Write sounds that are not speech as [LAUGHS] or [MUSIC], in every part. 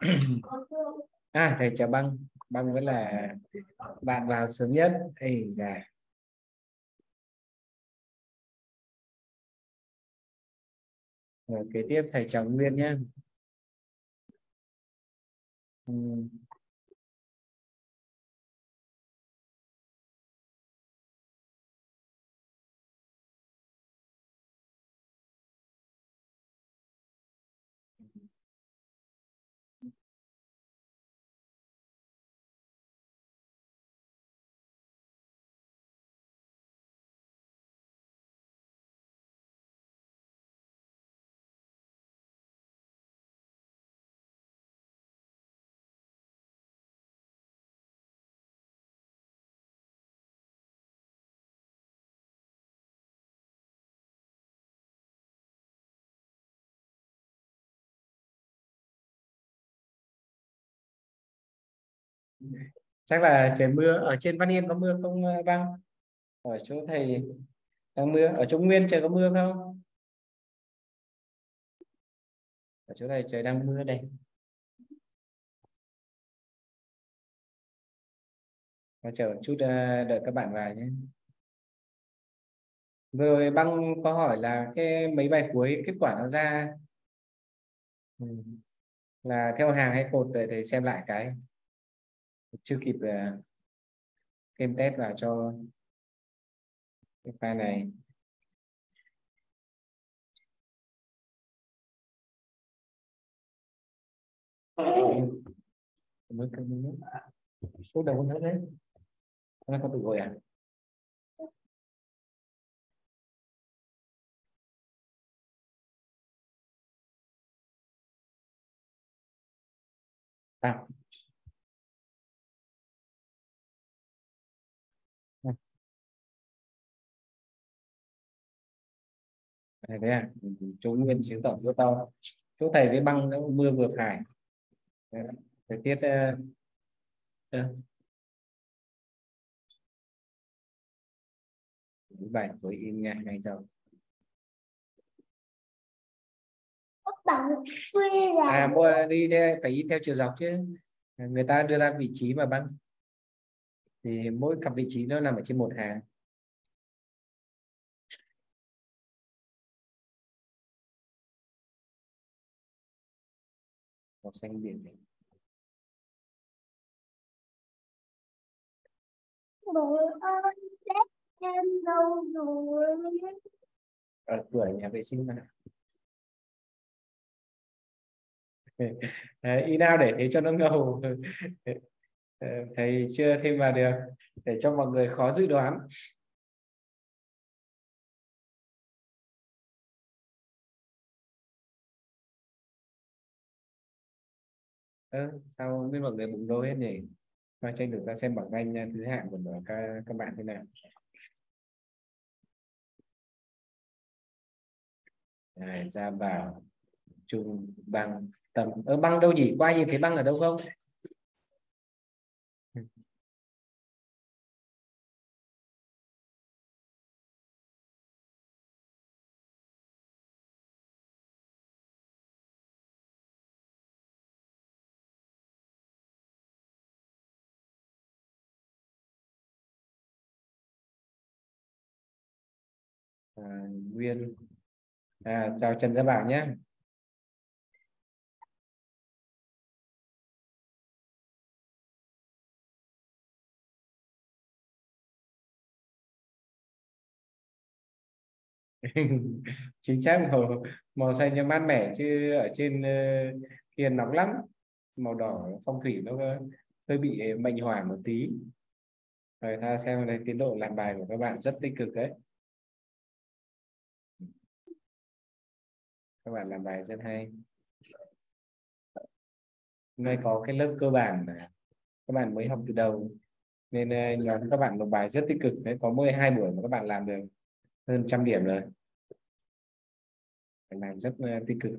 [CLEARS THROAT] à thầy chào băng. Băng vẫn là bạn vào sớm nhất. Ây già rồi, kế tiếp thầy chào nguyên nhé. Chắc là trời mưa, ở trên Văn Yên có mưa không ờ, băng? Ở chỗ thầy đang mưa, ở Trung Nguyên trời có mưa không? Ở chỗ này trời đang mưa đây. Và chờ một chút ờ, đợi các bạn vào nhé. Rồi băng có hỏi là cái mấy bài cuối kết quả nó ra ừ. là theo hàng hay cột, để thầy xem lại cái chưa kịp uh, thêm test vào cho cái file này. Mới cân số đầu nữa đấy. Nó có bị gọi à? À. này đấy à chú nguyên chứng tổng chỗ to. Chỗ thầy với băng mưa vừa phải. Thời tiết uh, uh. bài với in ngay ngay rồi à mua đi theo, phải in theo chiều dọc chứ. Người ta đưa ra vị trí mà băng. Thì mỗi cặp vị trí nó nằm ở trên một hàng màu xanh biển này. Bố ơi, Tết em đâu rồi? Ở cửa nhà vệ sinh mà. ý nào để thế cho nó ngầu [LAUGHS] thầy chưa thêm vào được để cho mọi người khó dự đoán ừ, sao biết mọi người bụng đôi hết nhỉ? Coi tranh được ta xem bảng danh à, thứ hạng của các, các bạn thế nào. Này, ra bảo trung băng tầm ở băng đâu nhỉ? Qua nhìn thấy băng ở đâu không? Nguyên. À, chào Trần Gia Bảo nhé. [LAUGHS] Chính xác màu màu xanh cho mát mẻ chứ ở trên uh, kia nóng lắm. Màu đỏ phong thủy nó ờ, hơi bị mệnh hỏa một tí. Rồi ta xem đây tiến độ làm bài của các bạn rất tích cực đấy. Các bạn làm bài rất hay. Hôm nay có cái lớp cơ bản các bạn mới học từ đầu. Nên ờ, nhóm các bạn nộp bài rất tích cực. Đấy, có 12 buổi mà các bạn làm được hơn trăm điểm rồi. Làm rất ờ, tích cực.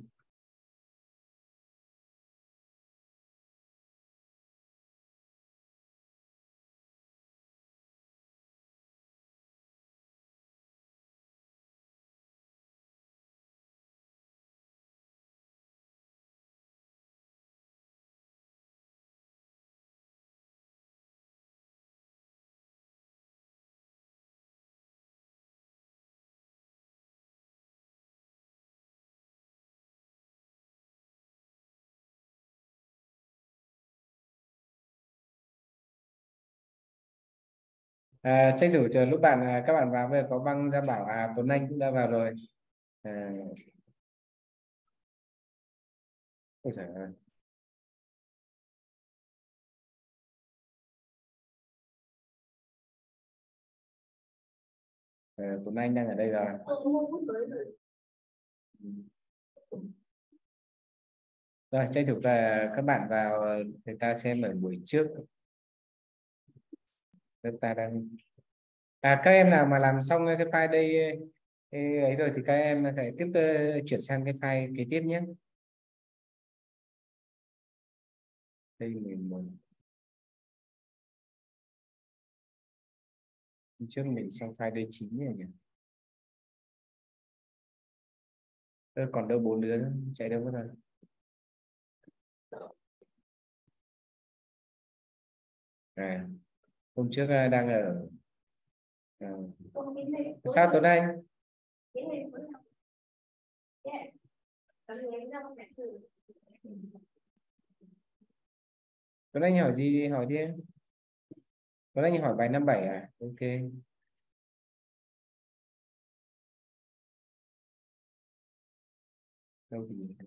À, tranh thủ chờ lúc bạn à, các bạn vào giờ có băng ra bảo à Tuấn Anh cũng đã vào rồi. À, ôi giời ơi. À, Tuấn Anh đang ở đây rồi. Rồi tranh thủ là các bạn vào người ta xem ở buổi trước chúng ta đang à các em nào mà làm xong cái file đây ấy rồi thì các em sẽ tiếp tục chuyển sang cái file kế tiếp nhé. Đây mình muốn trước mình xong file đây chín nhỉ? Tôi còn đâu bốn đứa chạy đâu mất rồi? À, hôm trước à, đang ở à, sao tối nay? Tối nay hỏi gì đi hỏi đi tối nay hỏi bài năm bảy à? Ok. Đâu thì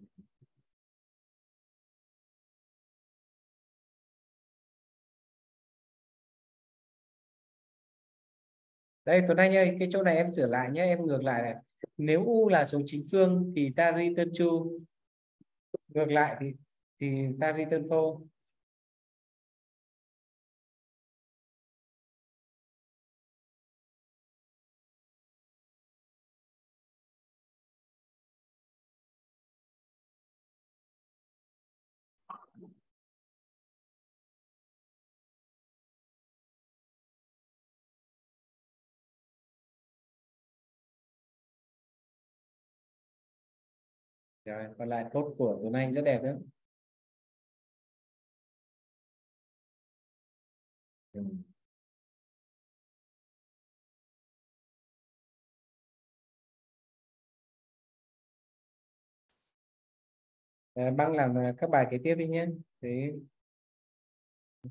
đây, Tuấn Anh ơi, cái chỗ này em sửa lại nhé, em ngược lại này. Nếu u là số chính phương thì ta return true ngược lại thì thì ta return false. Rồi còn lại cốt của Tuấn Anh rất đẹp nữa ừ. À, băng làm ờ, các bài kế tiếp đi nhé. Thế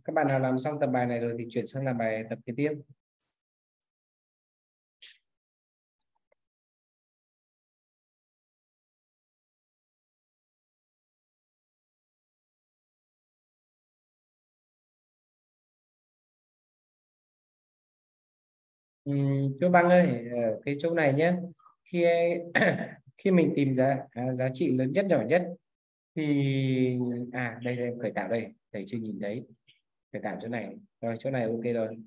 các bạn nào làm xong tập bài này rồi thì chuyển sang làm bài tập kế tiếp. Ừ, chú Băng ơi, ở cái chỗ này nhé, khi [CLEARS THROAT] khi mình tìm giá à, giá trị lớn nhất nhỏ nhất thì à đây đây khởi tạo đây, thầy chưa nhìn thấy khởi tạo chỗ này, rồi chỗ này ok rồi,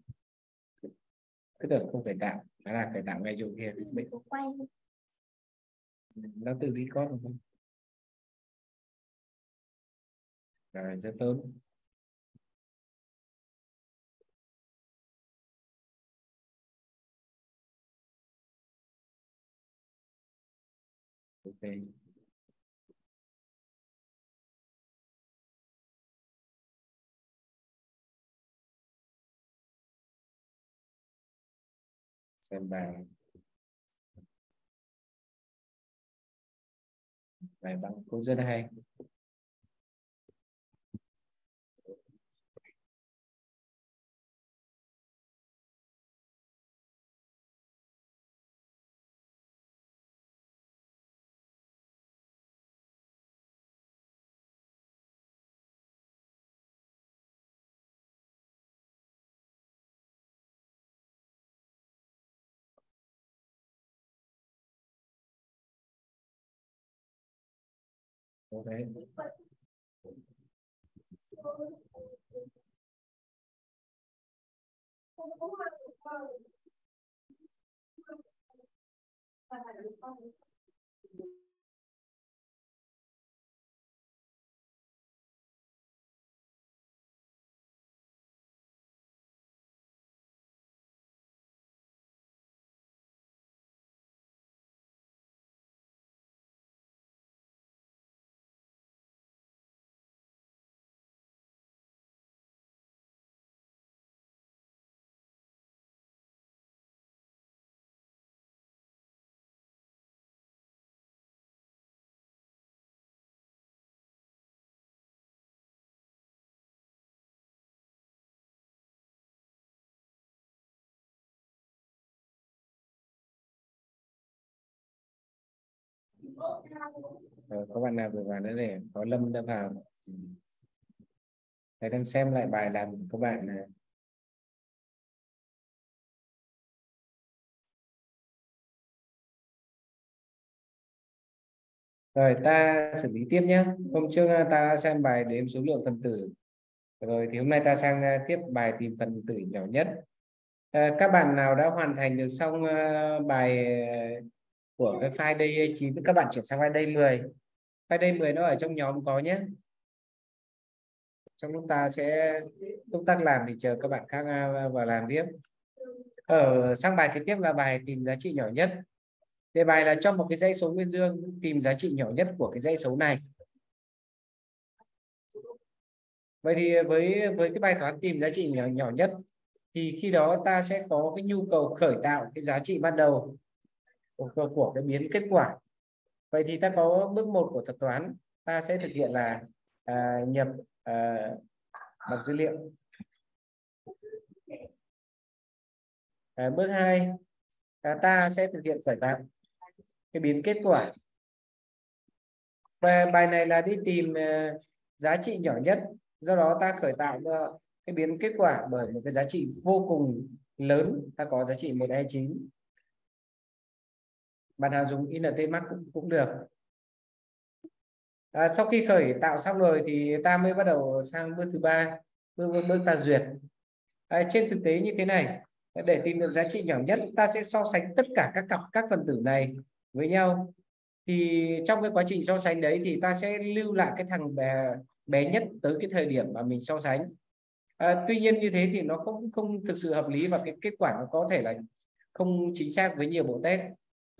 cứ tưởng không khởi tạo, đó là khởi tạo ngay chỗ kia, nó tự đi có không? Rồi rất tốt. Ok xem bài. Bài bằng cũng rất hay. Okay. Rồi, có bạn nào vừa vào nữa để có lâm đã vào thầy đang xem lại bài làm của các bạn này Rồi ta xử lý tiếp nhé. Hôm trước ta đã xem bài đếm số lượng phần tử. Rồi thì hôm nay ta sang à, tiếp bài tìm phần tử nhỏ nhất. Các bạn nào đã hoàn thành được xong bài của cái file đây 9 các bạn chuyển sang file đây 10. File đây 10 nó ở trong nhóm có nhé. Trong lúc ta sẽ công tác làm thì chờ các bạn khác vào làm tiếp. Ở sang bài kế tiếp là bài tìm giá trị nhỏ nhất đề bài là cho một cái dãy số nguyên dương, tìm giá trị nhỏ nhất của cái dãy số này vậy thì với với cái bài toán tìm giá trị nhỏ nhỏ nhất, thì khi đó ta sẽ có cái nhu cầu khởi tạo cái giá trị ban đầu của, của cái biến kết quả. Vậy thì ta có bước một của thuật toán. Ta sẽ thực hiện là à, nhập à, đọc dữ liệu. À, bước hai à, ta sẽ thực hiện khởi tạo cái biến kết quả. Và bài này là đi tìm à, giá trị nhỏ nhất. Do đó ta khởi tạo cái biến kết quả bởi một cái giá trị vô cùng lớn. Ta có giá trị 129 bạn nào dùng int max cũng, cũng được. À, sau khi khởi tạo xong rồi thì ta mới bắt đầu sang bước thứ ba bước, bước, bước ta duyệt. À, trên thực tế như thế này để tìm được giá trị nhỏ nhất ta sẽ so sánh tất cả các cặp các phần tử này với nhau. Thì trong cái quá trình so sánh đấy thì ta sẽ lưu lại cái thằng bé bé nhất tới cái thời điểm mà mình so sánh. À, tuy nhiên như thế thì nó không không thực sự hợp lý và cái kết quả nó có thể là không chính xác với nhiều bộ test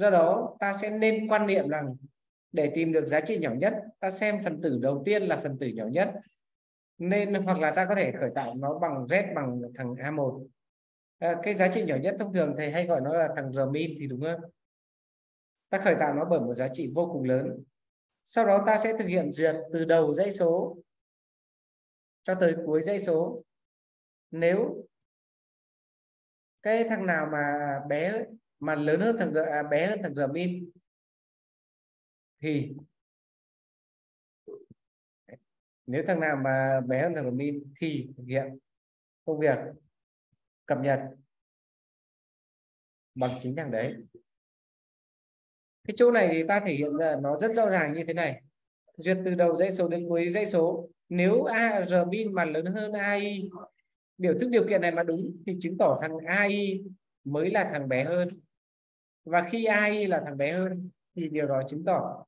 do đó ta sẽ nên quan niệm rằng để tìm được giá trị nhỏ nhất ta xem phần tử đầu tiên là phần tử nhỏ nhất. Nên hoặc là ta có thể khởi tạo nó bằng z bằng thằng a1 à, ờ, cái giá trị nhỏ nhất thông thường thầy hay gọi nó là thằng r min thì đúng không? Ta khởi tạo nó bởi một giá trị vô cùng lớn. Sau đó ta sẽ thực hiện duyệt từ đầu dãy số cho tới cuối dãy số. Nếu cái thằng nào mà bé mà lớn hơn thằng à, bé hơn thằng r min thì nếu thằng nào mà bé hơn thằng r min thì thực hiện công việc cập nhật bằng chính thằng đấy. Cái chỗ này thì ta thể hiện ra nó rất rõ ràng như thế này. Duyệt từ đầu dãy số đến cuối dãy số. Nếu a r min mà lớn hơn ai biểu thức điều kiện này mà đúng thì chứng tỏ thằng ai mới là thằng bé hơn và khi ai là thằng bé hơn thì điều đó chứng tỏ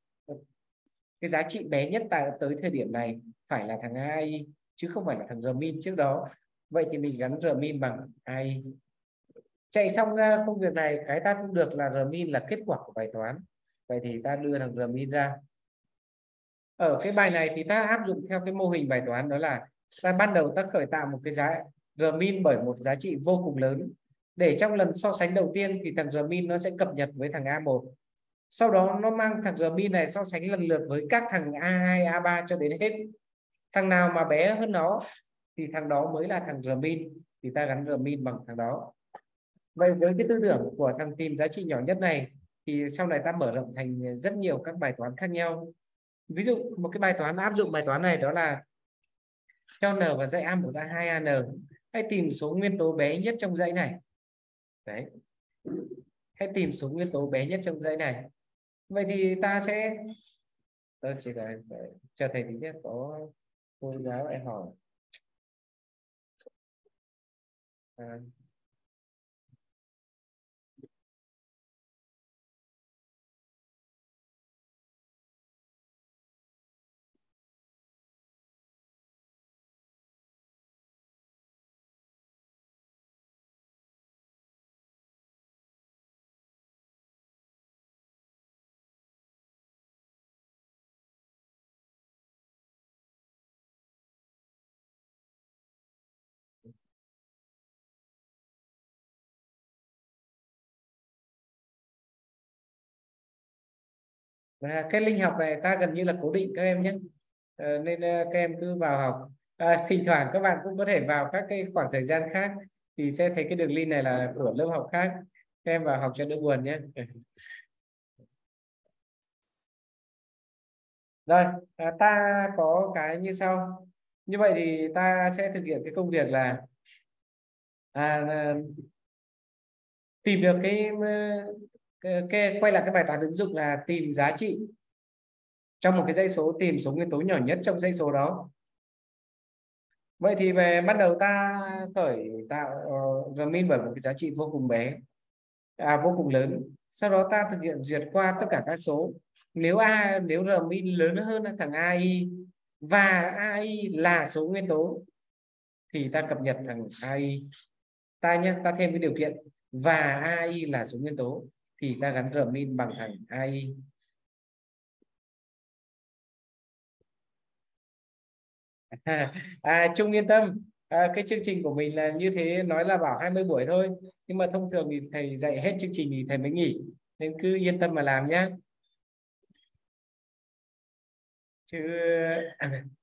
cái giá trị bé nhất tại tới thời điểm này phải là thằng ai, chứ không phải là thằng Rmin trước đó. Vậy thì mình gắn Rmin bằng ai? Chạy xong ra công việc này, cái ta thu được là Rmin là kết quả của bài toán. Vậy thì ta đưa thằng Rmin ra. Ở cái bài này thì ta áp dụng theo cái mô hình bài toán đó là ta ban đầu ta khởi tạo một cái giá Rmin bởi một giá trị vô cùng lớn để trong lần so sánh đầu tiên thì thằng Rmin nó sẽ cập nhật với thằng a1 sau đó nó mang thằng Rmin này so sánh lần lượt với các thằng a2 a3 cho đến hết. Thằng nào mà bé hơn nó thì thằng đó mới là thằng Rmin thì ta gắn Rmin bằng thằng đó. Vậy với cái tư tưởng của thằng tìm giá trị nhỏ nhất này, thì sau này ta mở rộng thành rất nhiều các bài toán khác nhau. Ví dụ, một cái bài toán, áp dụng bài toán này đó là cho n và dãy a1 a2 an hãy tìm số nguyên tố bé nhất trong dãy này đấy. Hãy tìm số nguyên tố bé nhất trong dãy này. Vậy thì ta sẽ tôi chỉ là chờ thầy tí nhé có cô giáo em hỏi. À, và cái linh học này ta gần như là cố định các em nhé. À, nên ờ, các em cứ vào học. À, thỉnh thoảng các bạn cũng có thể vào các cái khoảng thời gian khác thì sẽ thấy cái đường link này là của lớp học khác. Các em vào học cho đỡ buồn nhé. [LAUGHS] Rồi à, ta có cái như sau. Như vậy thì ta sẽ thực hiện cái công việc là à, tìm được cái, cái, cái quay lại cái bài toán ứng dụng là tìm giá trị trong một cái dãy số tìm số nguyên tố nhỏ nhất trong dãy số đó. Vậy thì về bắt đầu ta khởi tạo ờ, uh, rmin bởi một cái giá trị vô cùng bé à, vô cùng lớn. Sau đó ta thực hiện duyệt qua tất cả các số. Nếu a nếu r min lớn hơn thằng ai và ai là số nguyên tố thì ta cập nhật thằng ai ta nhé ta thêm cái điều kiện và ai là số nguyên tố thì ta gắn rmin bằng thằng ai [LAUGHS] à, Trung yên tâm à, cái chương trình của mình là như thế nói là bảo 20 buổi thôi nhưng mà thông thường thì thầy dạy hết chương trình thì thầy mới nghỉ nên cứ yên tâm mà làm nhé chứ [COUGHS]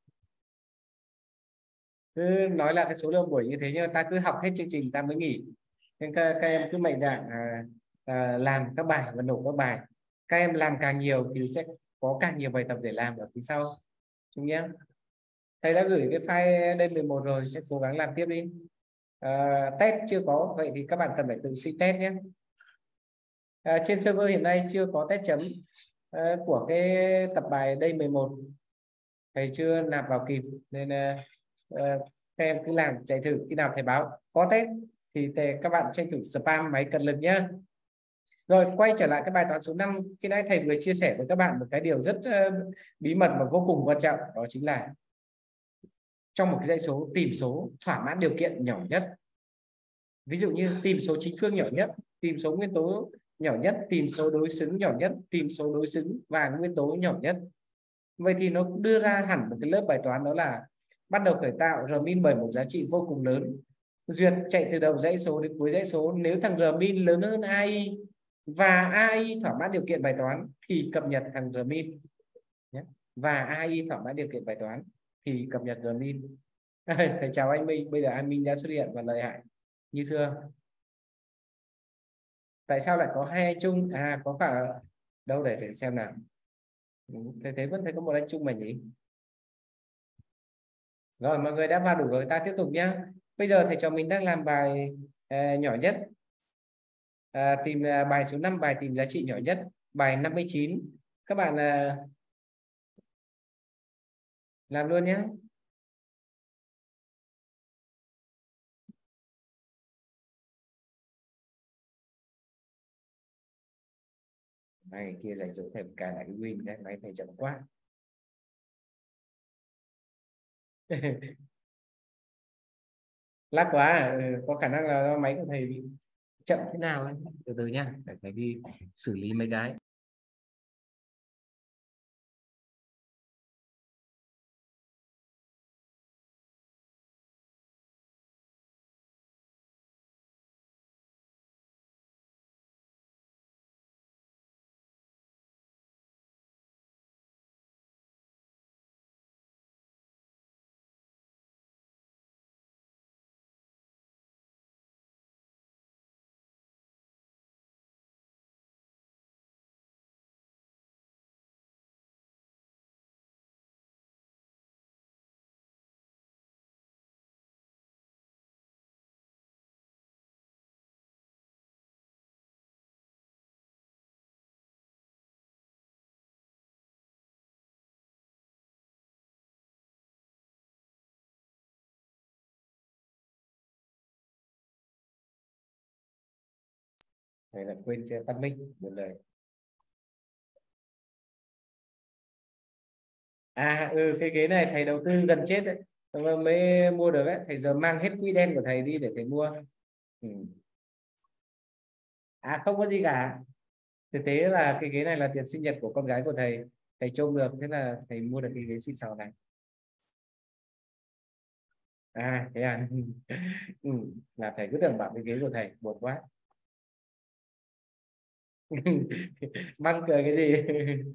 cứ nói là cái số lượng buổi như thế nhưng ta cứ học hết chương trình ta mới nghỉ. Nên các, các em cứ mạnh dạn à, Ờ, làm các bài và nộp các bài. Các em làm càng nhiều thì sẽ có càng nhiều bài tập để làm ở phía sau. Chúng nhé. Thầy đã gửi cái file D11 rồi sẽ cố gắng làm tiếp đi. Uh, test chưa có vậy thì các bạn cần phải tự xin test nhé. Uh, trên server hiện nay chưa có test chấm uh, của cái tập bài D11 thầy chưa nạp vào kịp nên uh, các em cứ làm chạy thử khi nào thầy báo có test thì thầy, các bạn tranh thủ spam máy cần lực nhé rồi quay trở lại cái bài toán số 5 khi nãy thầy vừa chia sẻ với các bạn một cái điều rất uh, bí mật và vô cùng quan trọng đó chính là trong một cái dãy số tìm số thỏa mãn điều kiện nhỏ nhất. Ví dụ như tìm số chính phương nhỏ nhất tìm số nguyên tố nhỏ nhất tìm số đối xứng nhỏ nhất tìm số đối xứng và nguyên tố nhỏ nhất. Vậy thì nó đưa ra hẳn một cái lớp bài toán đó là bắt đầu khởi tạo r min bởi một giá trị vô cùng lớn. Duyệt chạy từ đầu dãy số đến cuối dãy số. Nếu thằng r min lớn hơn ai và ai thỏa mãn điều kiện bài toán thì cập nhật thằng Gmin nhé. Và ai thỏa mãn điều kiện bài toán thì cập nhật admin [LAUGHS] thầy chào anh Minh bây giờ anh Minh đã xuất hiện và lợi hại như xưa. Tại sao lại có hai anh chung à có cả đâu để để xem nào. Ừ, thầy thấy vẫn thấy có một anh chung mà nhỉ? Rồi mọi người đã vào đủ rồi ta tiếp tục nhá. Bây giờ thầy cho mình đang làm bài uh, nhỏ nhất à, tìm à, bài số 5 bài tìm giá trị nhỏ nhất bài 59 các bạn à, làm luôn nhé này kia dành dụ thêm cả lại win cái máy này chậm quá [LAUGHS] lắc quá à. ừ, có khả năng là máy của thầy bị chậm thế nào ấy từ từ nha để phải đi xử lý mấy cái. Hay là quên chưa tắt mic một lời à ừ cái ghế này thầy đầu tư gần chết đấy. Mới mua được đấy. Thầy giờ mang hết quỹ đen của thầy đi để thầy mua. Ừ. à không có gì cả. Thực tế là cái ghế này là tiền sinh nhật của con gái của thầy. Thầy trông được, thế là thầy mua được cái ghế xịn sò này. À thế à? [LAUGHS] Ừ. là thầy cứ tưởng bảo cái ghế của thầy buồn quá. [LAUGHS] mắc cười cái gì? [LAUGHS]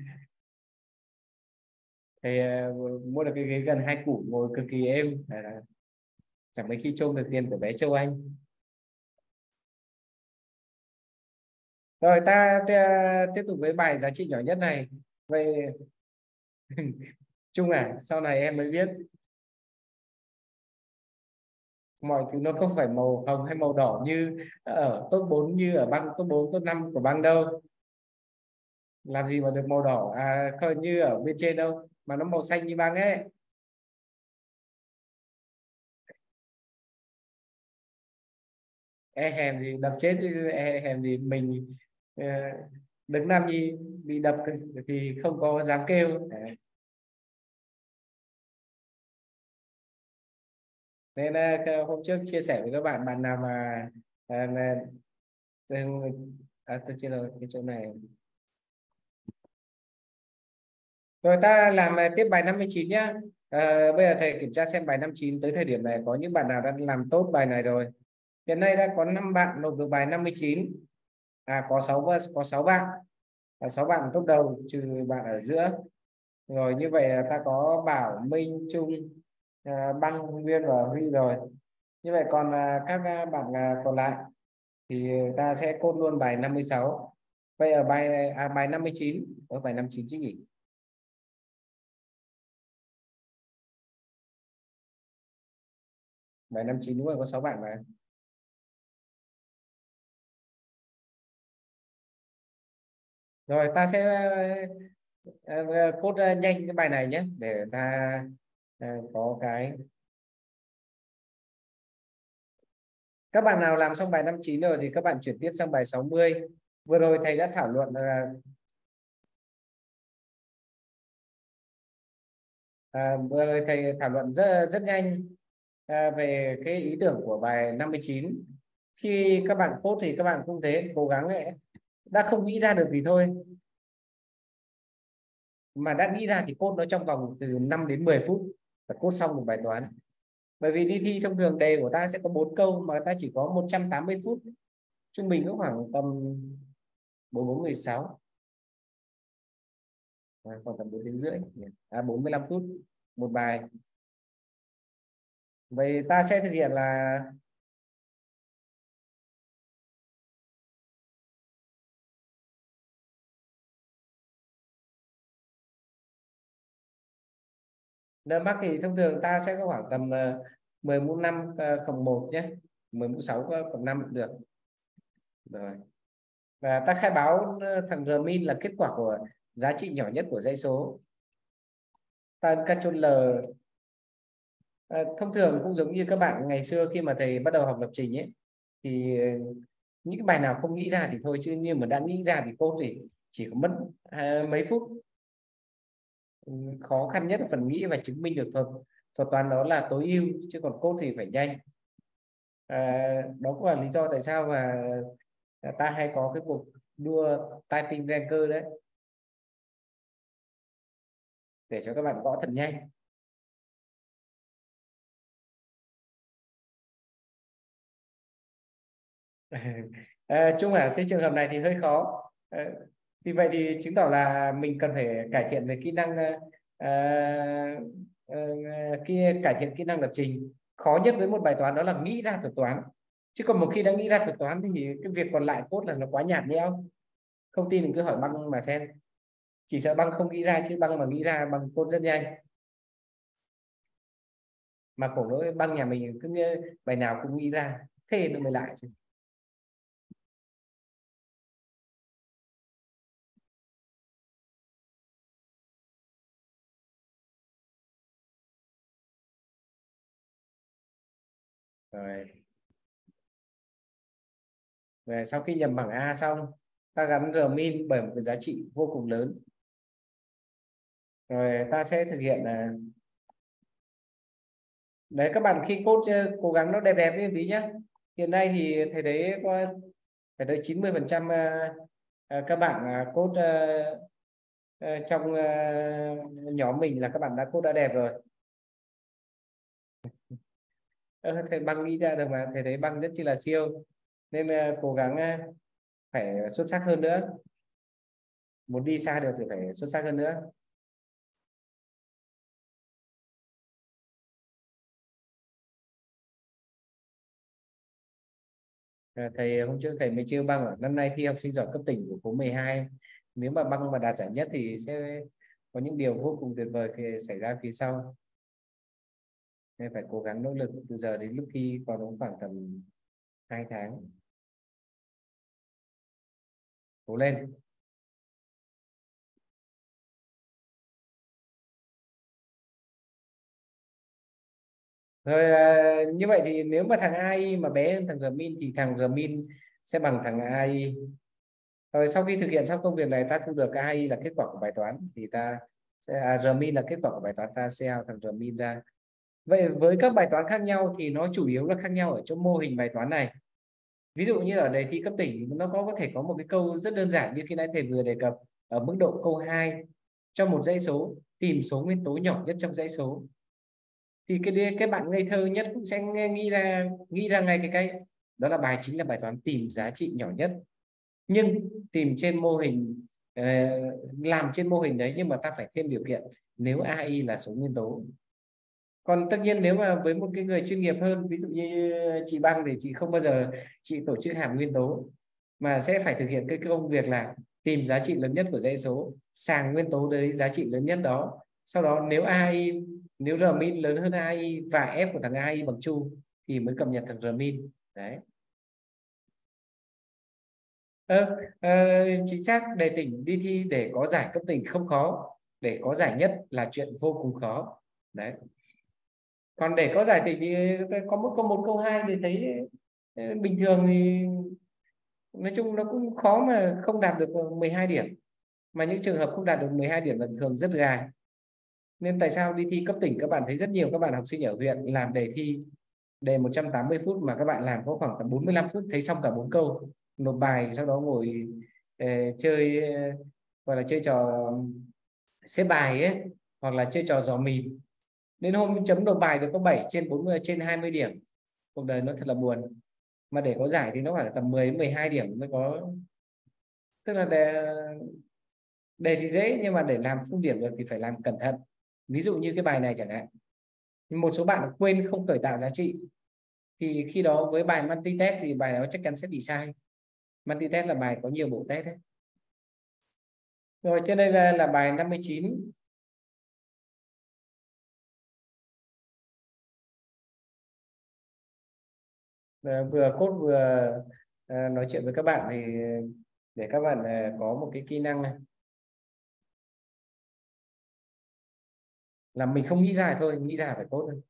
Thì uh, mua được cái ghế gần hai củ ngồi cực kỳ êm. À, chẳng mấy khi trông được tiền của bé châu anh. Rồi ta, ta tiếp tục với bài giá trị nhỏ nhất này. Về chung [LAUGHS] à sau này em mới biết mọi thứ nó không phải màu hồng hay màu đỏ như ở top 4 như ở băng top 4 top 5 của băng đâu. Làm gì mà được màu đỏ? À không như ở bên trên đâu, mà nó màu xanh như băng ấy. E hèm gì đập chết e hèm gì mình ờ, đứng làm gì bị đập thì không có dám kêu. À. nên ờ, hôm trước chia sẻ với các bạn bạn nào mà uh, à, tôi chưa được cái chỗ này. Rồi ta làm tiếp bài 59 nhá. À, bây giờ thầy kiểm tra xem bài 59 tới thời điểm này có những bạn nào đã làm tốt bài này rồi. Hiện nay đã có 5 bạn nộp được bài 59 à có 6 có 6 bạn. Và 6 bạn tốt đầu trừ bạn ở giữa. Rồi như vậy ta có Bảo Minh Trung Ờ, băng Nguyên và Huy rồi. Như vậy còn à, các à, bạn à, còn lại thì ta sẽ cốt luôn bài 56 bây giờ bài à, bài 59 ở bài 59 chứ nhỉ? Bài 59 đúng rồi có 6 bạn mà. Rồi ta sẽ cốt nhanh cái bài này nhé để ta À, có cái. Các bạn nào làm xong bài 59 rồi thì các bạn chuyển tiếp sang bài 60 vừa rồi thầy đã thảo luận là à, vừa rồi thầy thảo luận rất rất nhanh à, về cái ý tưởng của bài 59 khi các bạn cốt thì các bạn cũng thế cố gắng ấy, đã không nghĩ ra được thì thôi. Mà đã nghĩ ra thì cốt nó trong vòng từ 5 đến 10 phút và cốt xong một bài toán. Bởi vì đi thi thông thường đề của ta sẽ có bốn câu mà ta chỉ có 180 phút. Trung bình có khoảng tầm 44 16 à, khoảng tầm 4 tiếng rưỡi. À, 45 phút. Một bài. Vậy ta sẽ thực hiện là Nợ mắc thì thông thường ta sẽ có khoảng tầm ờ, 10 mũ 5 ờ, cộng 1 nhé. 10 mũ 6 ờ, cộng 5 được. Rồi. Và ta khai báo thằng Rmin là kết quả của giá trị nhỏ nhất của dãy số. Ta Ctrl L. À, thông thường cũng giống như các bạn ngày xưa khi mà thầy bắt đầu học lập trình ấy thì những cái bài nào không nghĩ ra thì thôi chứ nhưng mà đã nghĩ ra thì cô thì chỉ có mất à, mấy phút khó khăn nhất là phần nghĩ và chứng minh được thuật thuật toán đó là tối ưu chứ còn cốt thì phải nhanh. À, đó cũng là lý do tại sao mà à, ta hay có cái cuộc đua typing ranker đấy. Để cho các bạn gõ thật nhanh. [LAUGHS] À, chung là cái trường hợp này thì hơi khó. À, vì vậy thì chứng tỏ là mình cần phải cải thiện về kỹ năng uh, uh, kia cải thiện kỹ năng lập trình. Khó nhất với một bài toán đó là nghĩ ra thuật toán. Chứ còn một khi đã nghĩ ra thuật toán thì cái việc còn lại cốt là nó quá nhạt nhẽo. Không tin thì cứ hỏi băng mà xem. Chỉ sợ băng không nghĩ ra chứ băng mà nghĩ ra bằng cốt rất nhanh. Mà khổ lỗi băng nhà mình cứ bài nào cũng nghĩ ra thế nó mới lại chứ. Rồi. Về sau khi nhập bảng A xong, ta gắn Rmin bởi một cái giá trị vô cùng lớn. Rồi, ta sẽ thực hiện là đấy, các bạn khi cốt ờ, cố gắng nó đẹp đẹp lên tí nhé hiện nay thì thầy thấy có phải thấy 90 phần trăm ờ, ờ, các bạn à, cốt trong nhóm mình là các bạn đã cốt đã đẹp rồi ờ, Ờ, thầy băng nghĩ ra được mà thầy thấy băng rất chi là siêu. Nên uh, cố gắng uh, phải xuất sắc hơn nữa. Muốn đi xa được thì phải xuất sắc hơn nữa. À, thầy hôm trước thầy mới chưa băng ở năm nay thi học sinh giỏi cấp tỉnh của khối 12 nếu mà băng mà đạt giải nhất thì sẽ có những điều vô cùng tuyệt vời khi xảy ra phía sau nên phải cố gắng nỗ lực từ giờ đến lúc thi còn đúng khoảng tầm 2 tháng. Cố lên. Rồi à, như vậy thì nếu mà thằng AI mà bé hơn thằng Rmin thì thằng Rmin sẽ bằng thằng AI rồi sau khi thực hiện xong công việc này ta thu được AI là kết quả của bài toán thì ta sẽ à, Rmin là kết quả của bài toán ta sẽ thằng Rmin ra vậy với các bài toán khác nhau thì nó chủ yếu là khác nhau ở trong mô hình bài toán này. Ví dụ như ở đề thi cấp tỉnh, nó có có thể có một cái câu rất đơn giản như khi nãy thầy vừa đề cập ở mức độ câu 2 cho một dãy số, tìm số nguyên tố nhỏ nhất trong dãy số. Thì cái cái bạn ngây thơ nhất cũng sẽ nghĩ ra nghĩ ra ngay cái cái đó là bài, chính là bài toán tìm giá trị nhỏ nhất. Nhưng tìm trên mô hình ờ, làm trên mô hình đấy nhưng mà ta phải thêm điều kiện. Nếu AI là số nguyên tố còn tất nhiên nếu mà với một cái người chuyên nghiệp hơn ví dụ như chị băng thì chị không bao giờ chị tổ chức hàm nguyên tố mà sẽ phải thực hiện cái công việc là tìm giá trị lớn nhất của dãy số sàng nguyên tố đấy giá trị lớn nhất đó. Sau đó nếu AI nếu rmin lớn hơn AI và F của thằng AI bằng chu thì mới cập nhật thằng rmin đấy. Ờ, à, chính xác đề tỉnh đi thi để có giải cấp tỉnh không khó để có giải nhất là chuyện vô cùng khó. Đấy còn để có giải tỉnh thì có một câu một câu hai thì thấy ờ, bình thường thì nói chung nó cũng khó mà không đạt được ờ, 12 điểm. Mà những trường hợp không đạt được 12 điểm là thường rất gài nên tại sao đi thi cấp tỉnh các bạn thấy rất nhiều các bạn học sinh ở huyện làm đề thi đề 180 phút mà các bạn làm có khoảng tầm 45 phút thấy xong cả bốn câu nộp bài sau đó ngồi eh, chơi uh, gọi là chơi trò xếp bài ấy hoặc là chơi trò dò mìn đến hôm chấm nộp bài thì có 7 trên 40 trên 20 điểm. Cuộc đời nó thật là buồn. Mà để có giải thì nó phải tầm 10 12 điểm mới có. Tức là đề, đề thì dễ nhưng mà để làm phun điểm được thì phải làm cẩn thận. Ví dụ như cái bài này chẳng hạn. Một số bạn quên không khởi tạo giá trị. Thì khi đó với bài multi test thì bài đó chắc chắn sẽ bị sai. Multi test là bài có nhiều bộ test đấy. Rồi trên đây là, là bài 59 Ờ, vừa cốt vừa ờ, nói chuyện với các bạn thì để các bạn ờ, có một cái kỹ năng này. Là mình không nghĩ ra thôi, nghĩ ra phải cốt thôi.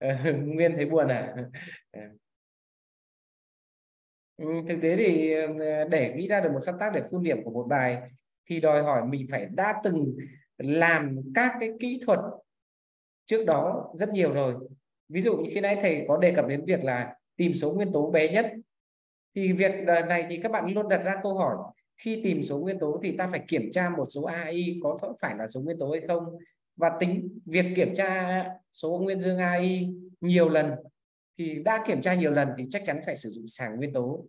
[LAUGHS] Nguyên thấy buồn à? Ừ, thực tế thì để nghĩ ra được một sáng tác để phun điểm của một bài thì đòi hỏi mình phải đã từng làm các cái kỹ thuật trước đó rất nhiều rồi. Ví dụ như khi nãy thầy có đề cập đến việc là tìm số nguyên tố bé nhất, thì việc này thì các bạn luôn đặt ra câu hỏi, khi tìm số nguyên tố thì ta phải kiểm tra một số AI có phải là số nguyên tố hay không? Và tính việc kiểm tra số nguyên dương AI nhiều lần thì đã kiểm tra nhiều lần thì chắc chắn phải sử dụng sàng nguyên tố.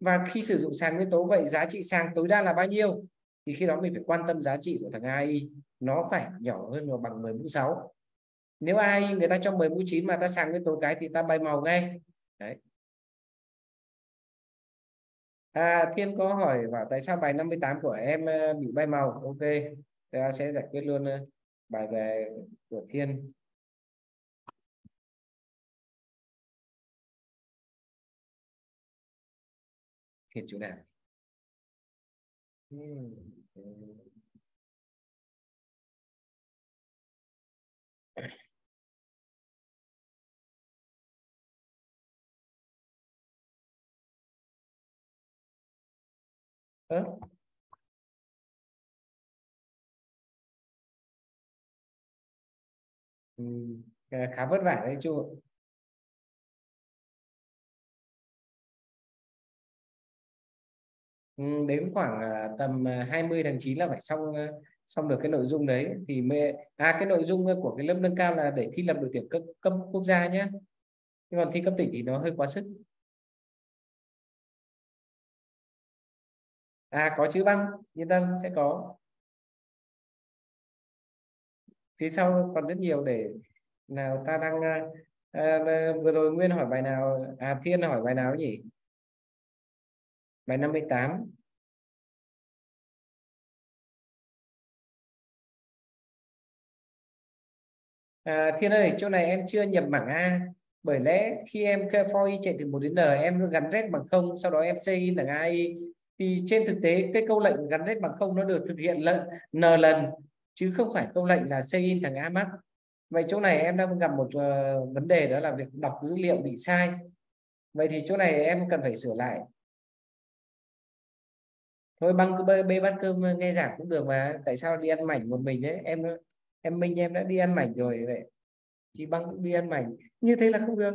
Và khi sử dụng sàng nguyên tố vậy giá trị sàng tối đa là bao nhiêu? Thì khi đó mình phải quan tâm giá trị của thằng AI nó phải nhỏ hơn hoặc bằng 10 mũ 6 nếu AI người ta cho 10 mũ 9 mà ta sàng với tố cái thì ta bay màu ngay đấy À, Thiên có hỏi vào tại sao bài 58 của em ờ, bị bay màu. Ok, ta sẽ giải quyết luôn ờ, bài về của Thiên. Thiên chủ nào? Hmm ừ, khá vất vả đấy chú Ừ, đến khoảng à, tầm à, 20 tháng 9 là phải xong à, xong được cái nội dung đấy. Thì mê à cái nội dung của cái lớp nâng cao là để thi lập đội tuyển cấp cấp quốc gia nhé nhưng còn thi cấp tỉnh thì nó hơi quá sức. À có chữ băng yên tâm sẽ có. Phía sau còn rất nhiều để nào ta đang à, vừa rồi nguyên hỏi bài nào à thiên hỏi bài nào nhỉ? Bài 58 à, Thiên ơi chỗ này em chưa nhập bảng A. Bởi lẽ khi em for i chạy từ 1 đến n em gắn red bằng không sau đó em xây in thằng ai thì trên thực tế cái câu lệnh gắn red bằng không nó được thực hiện lần n lần chứ không phải câu lệnh là xây in thằng a mắc. vậy chỗ này em đang gặp một uh, vấn đề đó là việc đọc dữ liệu bị sai. Vậy thì chỗ này em cần phải sửa lại thôi băng cứ bê bát cơm nghe giảng cũng được mà, tại sao đi ăn mảnh một mình đấy em em minh em đã đi ăn mảnh rồi, vậy chị băng cũng đi ăn mảnh. Như thế là không được.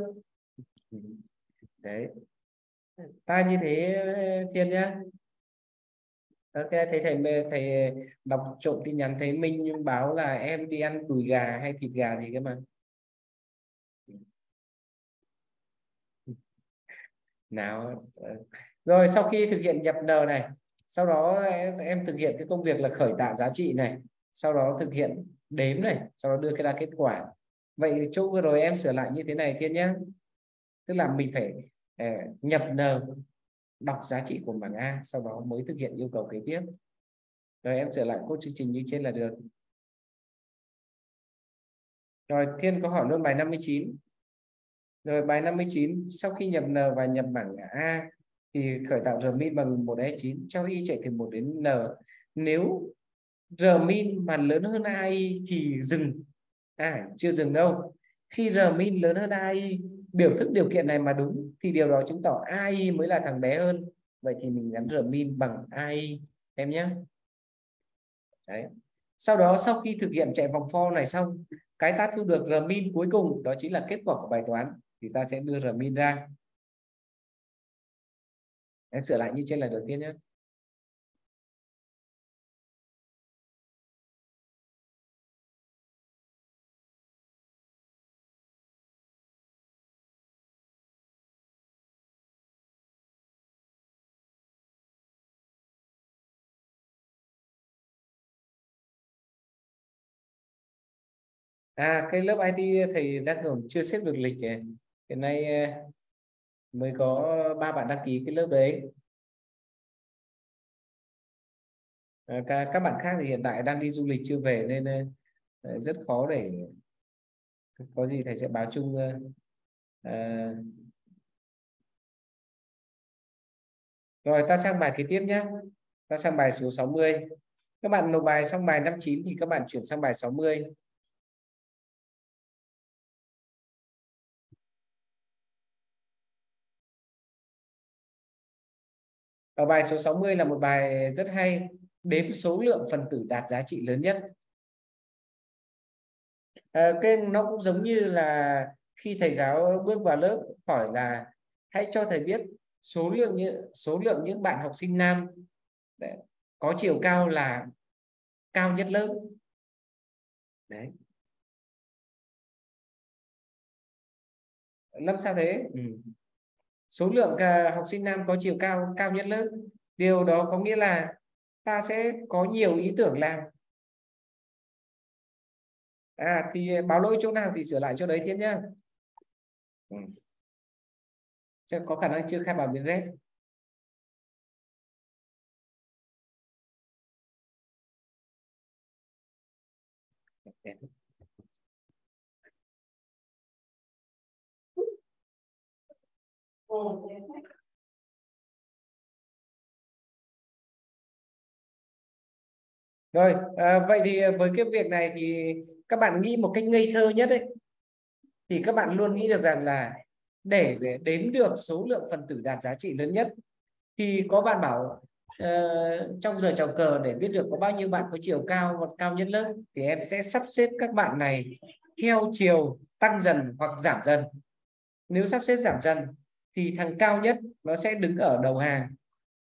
Đấy. Ta như thế, thiên nhá. Ok thầy thầy thầy đọc trộm tin nhắn thấy minh báo là em đi ăn đùi gà hay thịt gà gì cơ mà. Nào ờ, rồi sau khi thực hiện nhập n này sau đó em, em thực hiện cái công việc là khởi tạo giá trị này sau đó thực hiện đếm này sau đó đưa cái ra kết quả. Vậy chỗ vừa rồi em sửa lại như thế này thiên nhé tức là mình phải eh, nhập n đọc giá trị của bảng A sau đó mới thực hiện yêu cầu kế tiếp. Rồi em sửa lại cốt chương trình như trên là được. Rồi Thiên có hỏi luôn bài 59 rồi bài 59 sau khi nhập N và nhập bảng A thì khởi tạo rmin bằng 1 E9 cho y chạy từ 1 đến N. Nếu rmin mà lớn hơn AI thì dừng. À chưa dừng đâu. Khi rmin lớn hơn AI biểu thức điều kiện này mà đúng, thì điều đó chứng tỏ AI mới là thằng bé hơn. Vậy thì mình gắn rmin bằng AI em nhé. Đấy. sau đó, sau khi thực hiện chạy vòng for này xong, cái ta thu được rmin cuối cùng, đó chính là kết quả của bài toán. Thì ta sẽ đưa rmin ra. Đấy, sửa lại như trên là đầu tiên nhé à cái lớp IT thầy đang hưởng chưa xếp được lịch này. hiện nay mới có ba bạn đăng ký cái lớp đấy. À, các, các bạn khác thì hiện tại đang đi du lịch chưa về nên ờ, ờ, rất khó để có gì thầy sẽ báo chung à, rồi ta sang bài kế tiếp nhé ta sang bài số 60 các bạn nộp bài xong bài 59 thì các bạn chuyển sang bài 60 Ở bài số 60 là một bài rất hay đếm số lượng phần tử đạt giá trị lớn nhất. À, cái nó cũng giống như là khi thầy giáo bước vào lớp hỏi là hãy cho thầy biết số lượng những số lượng những bạn học sinh nam có chiều cao là cao nhất lớp. Đấy. Làm sao thế? Ừ số lượng à, học sinh nam có chiều cao cao nhất lớp. Điều đó có nghĩa là ta sẽ có nhiều ý tưởng làm. À thì à, báo lỗi chỗ nào thì sửa lại chỗ đấy thiên nhá. Ừ. Chắc có khả năng chưa khai báo biến rét Okay. Ờ, Rồi, à, vậy thì à, với cái việc này thì các bạn nghĩ một cách ngây thơ nhất ấy thì các bạn luôn nghĩ được rằng là để, để đếm được số lượng phần tử đạt giá trị lớn nhất thì có bạn bảo uh, trong giờ chào cờ để biết được có bao nhiêu bạn có chiều cao hoặc cao nhất lớp thì em sẽ sắp xếp các bạn này theo chiều tăng dần hoặc giảm dần. Nếu sắp xếp giảm dần thì thằng cao nhất nó sẽ đứng ở đầu hàng.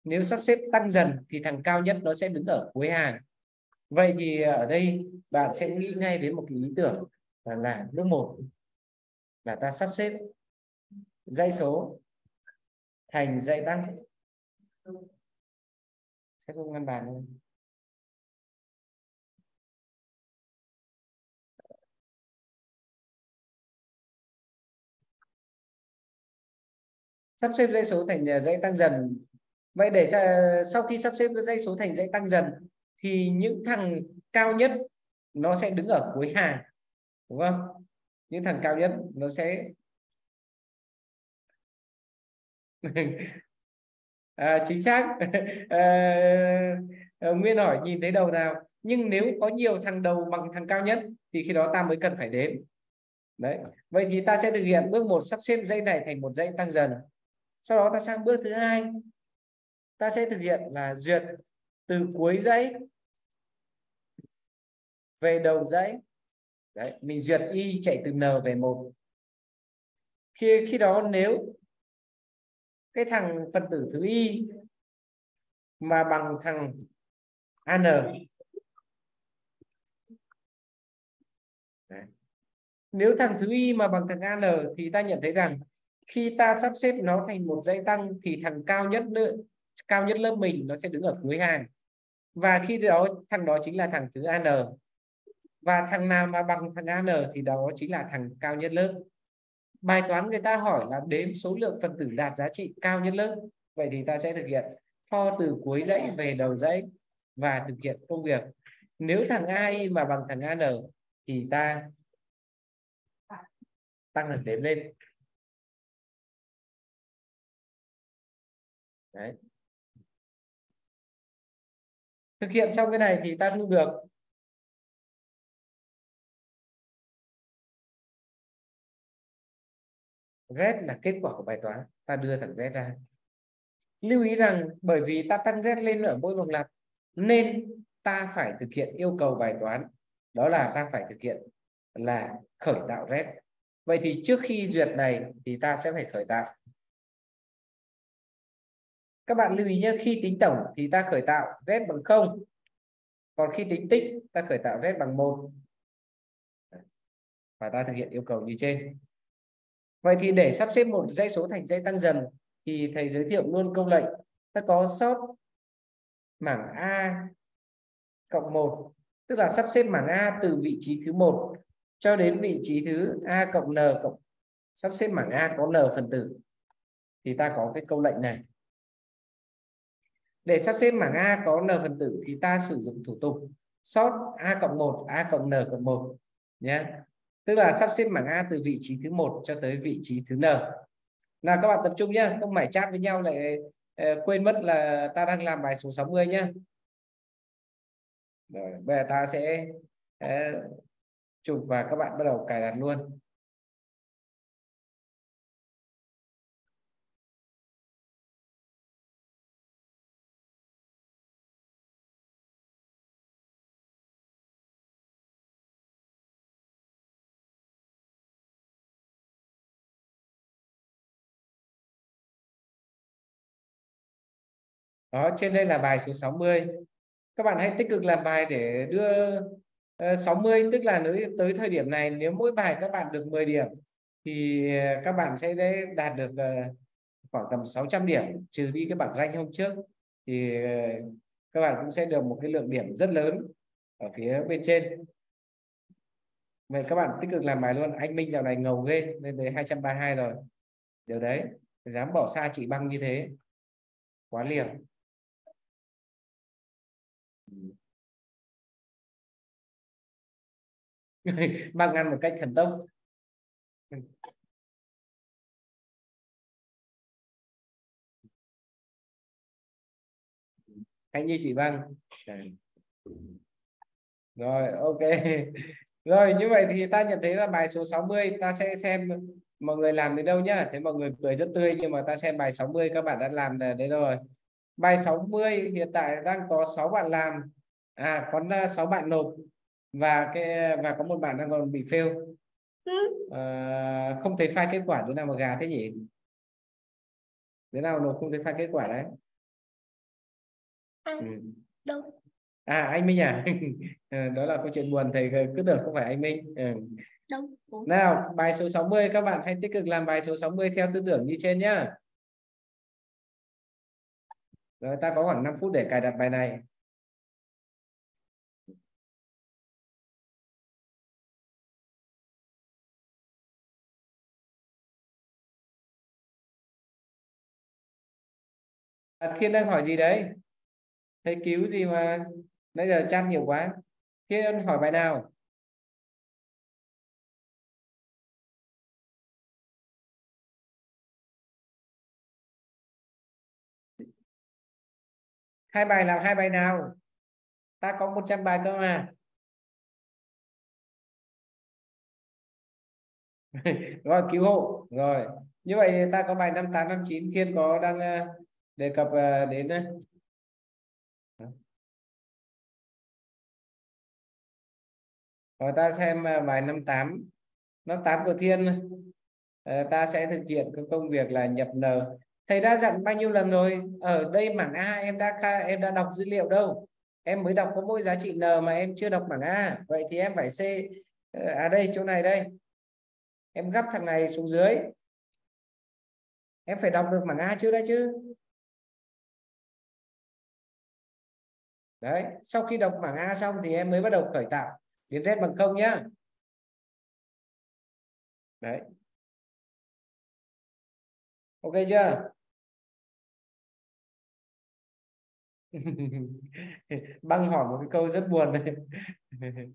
Nếu sắp xếp tăng dần thì thằng cao nhất nó sẽ đứng ở cuối hàng. Vậy thì ở đây bạn sẽ nghĩ ngay đến một cái ý tưởng là, là bước một là ta sắp xếp dãy số thành dãy tăng. Sẽ không ngăn bàn luôn sắp xếp dãy số thành à, dãy tăng dần. Vậy để sau khi sắp xếp dãy số thành dãy tăng dần thì những thằng cao nhất nó sẽ đứng ở cuối hàng đúng không? Những thằng cao nhất nó sẽ [LAUGHS] à, chính xác. À, [LAUGHS] Nguyên hỏi nhìn thấy đầu nào? Nhưng nếu có nhiều thằng đầu bằng thằng cao nhất thì khi đó ta mới cần phải đếm. Đấy. Vậy thì ta sẽ thực hiện bước một sắp xếp dãy này thành một dãy tăng dần sau đó ta sang bước thứ hai. Ta sẽ thực hiện là duyệt từ cuối dãy về đầu dãy. Đấy, mình duyệt y chạy từ n về một. Khi khi đó nếu cái thằng phân tử thứ y mà bằng thằng an đấy. nếu thằng thứ y mà bằng thằng an thì ta nhận thấy rằng khi ta sắp xếp nó thành một dãy tăng thì thằng cao nhất nữa cao nhất lớp mình nó sẽ đứng ở cuối hàng. Và khi đó, thằng đó chính là thằng thứ an và thằng nào mà bằng thằng an thì đó chính là thằng cao nhất lớp. Bài toán người ta hỏi là đếm số lượng phần tử đạt giá trị cao nhất lớp. Vậy thì ta sẽ thực hiện for từ cuối dãy về đầu dãy và thực hiện công việc. Nếu thằng ai mà bằng thằng an thì ta tăng được đếm lên. Đấy. thực hiện xong cái này thì ta thu được. Z là kết quả của bài toán. Ta đưa thẳng Z ra. Lưu ý rằng bởi vì ta tăng Z lên ở mỗi vòng lặp, nên ta phải thực hiện yêu cầu bài toán. Đó là ta phải thực hiện là khởi tạo Z. Vậy thì trước khi duyệt này thì ta sẽ phải khởi tạo các bạn lưu ý nhé, khi tính tổng thì ta khởi tạo Z bằng 0 còn khi tính tích, ta khởi tạo Z bằng 1 và ta thực hiện yêu cầu như trên. Vậy thì để sắp xếp một dãy số thành dãy tăng dần, thì thầy giới thiệu luôn câu lệnh. Ta có sort mảng A cộng 1 tức là sắp xếp mảng A từ vị trí thứ một cho đến vị trí thứ A cộng N cộng, sắp xếp mảng A có N phần tử. Thì ta có cái câu lệnh này để sắp xếp mảng A có n phần tử thì ta sử dụng thủ tục sort A cộng 1, A cộng N cộng 1 nhé. Tức là sắp xếp mảng A từ vị trí thứ một cho tới vị trí thứ N. Nào các bạn tập trung nhé, không phải chat với nhau lại ờ, quên mất là ta đang làm bài số 60 nhé. Rồi, bây giờ ta sẽ ờ, chụp và các bạn bắt đầu cài đặt luôn. Đó trên đây là bài số 60 các bạn hãy tích cực làm bài để đưa ờ, uh, 60 tức là nếu tới thời điểm này nếu mỗi bài các bạn được 10 điểm thì ờ, các bạn sẽ đạt được uh, khoảng tầm 600 điểm trừ đi cái bảng danh hôm trước. Thì uh, các bạn cũng sẽ được một cái lượng điểm rất lớn ở phía bên trên. Vậy các bạn tích cực làm bài luôn. Anh Minh dạo này ngầu ghê lên tới 232 rồi. Điều đấy dám bỏ xa chị băng như thế. Quá liều. [LAUGHS] băng ăn một cách thần tốc. Hay như chị băng rồi, ok. [LAUGHS] Rồi, như vậy thì ta nhận thấy là bài số 60 ta sẽ xem mọi người làm đến đâu nhá. Thế mọi người cười rất tươi, nhưng mà ta xem bài 60 các bạn đã làm đến đâu rồi bài 60 hiện tại đang có 6 bạn làm. À có 6 bạn nộp. Và cái và có một bạn đang còn bị fail. À, không thấy file kết quả đứa nào mà gà thế nhỉ? Đứa nào nộp không thấy file kết quả đấy? À, ừ. đâu? À anh Minh à? [LAUGHS] Ờ, đó là câu chuyện buồn thầy cứ tưởng không phải anh Minh. Ừ. đâu nào bài số 60 các bạn hãy tích cực làm bài số 60 theo tư tưởng như trên nhá rồi, ta có khoảng 5 phút để cài đặt bài này. Thiên đang hỏi gì đấy? Thầy cứu gì mà? Nãy giờ chat nhiều quá. Thiên hỏi bài nào? Hai bài làm hai bài nào? Ta có 100 bài cơ mà. [LAUGHS] Rồi, cứu hộ. Rồi, như vậy ta có bài 58 59 Thiên có đang ờ, đề cập ờ, đến đây rồi, ta xem bài 58 58 của Thiên ta sẽ thực hiện cái công việc là nhập n thầy đã dặn bao nhiêu lần rồi? Ở đây mảng A, em đã em đã đọc dữ liệu đâu. Em mới đọc có mỗi giá trị n mà em chưa đọc mảng A. Vậy thì em phải C ờ, à đây, chỗ này đây. Em gấp thằng này xuống dưới. Em phải đọc được mảng A chưa đấy chứ? Đấy, sau khi đọc mảng A xong thì em mới bắt đầu khởi tạo biến Z bằng không nhá. Đấy. Ok chưa? [LAUGHS] băng hỏi một cái câu rất buồn đây [LAUGHS]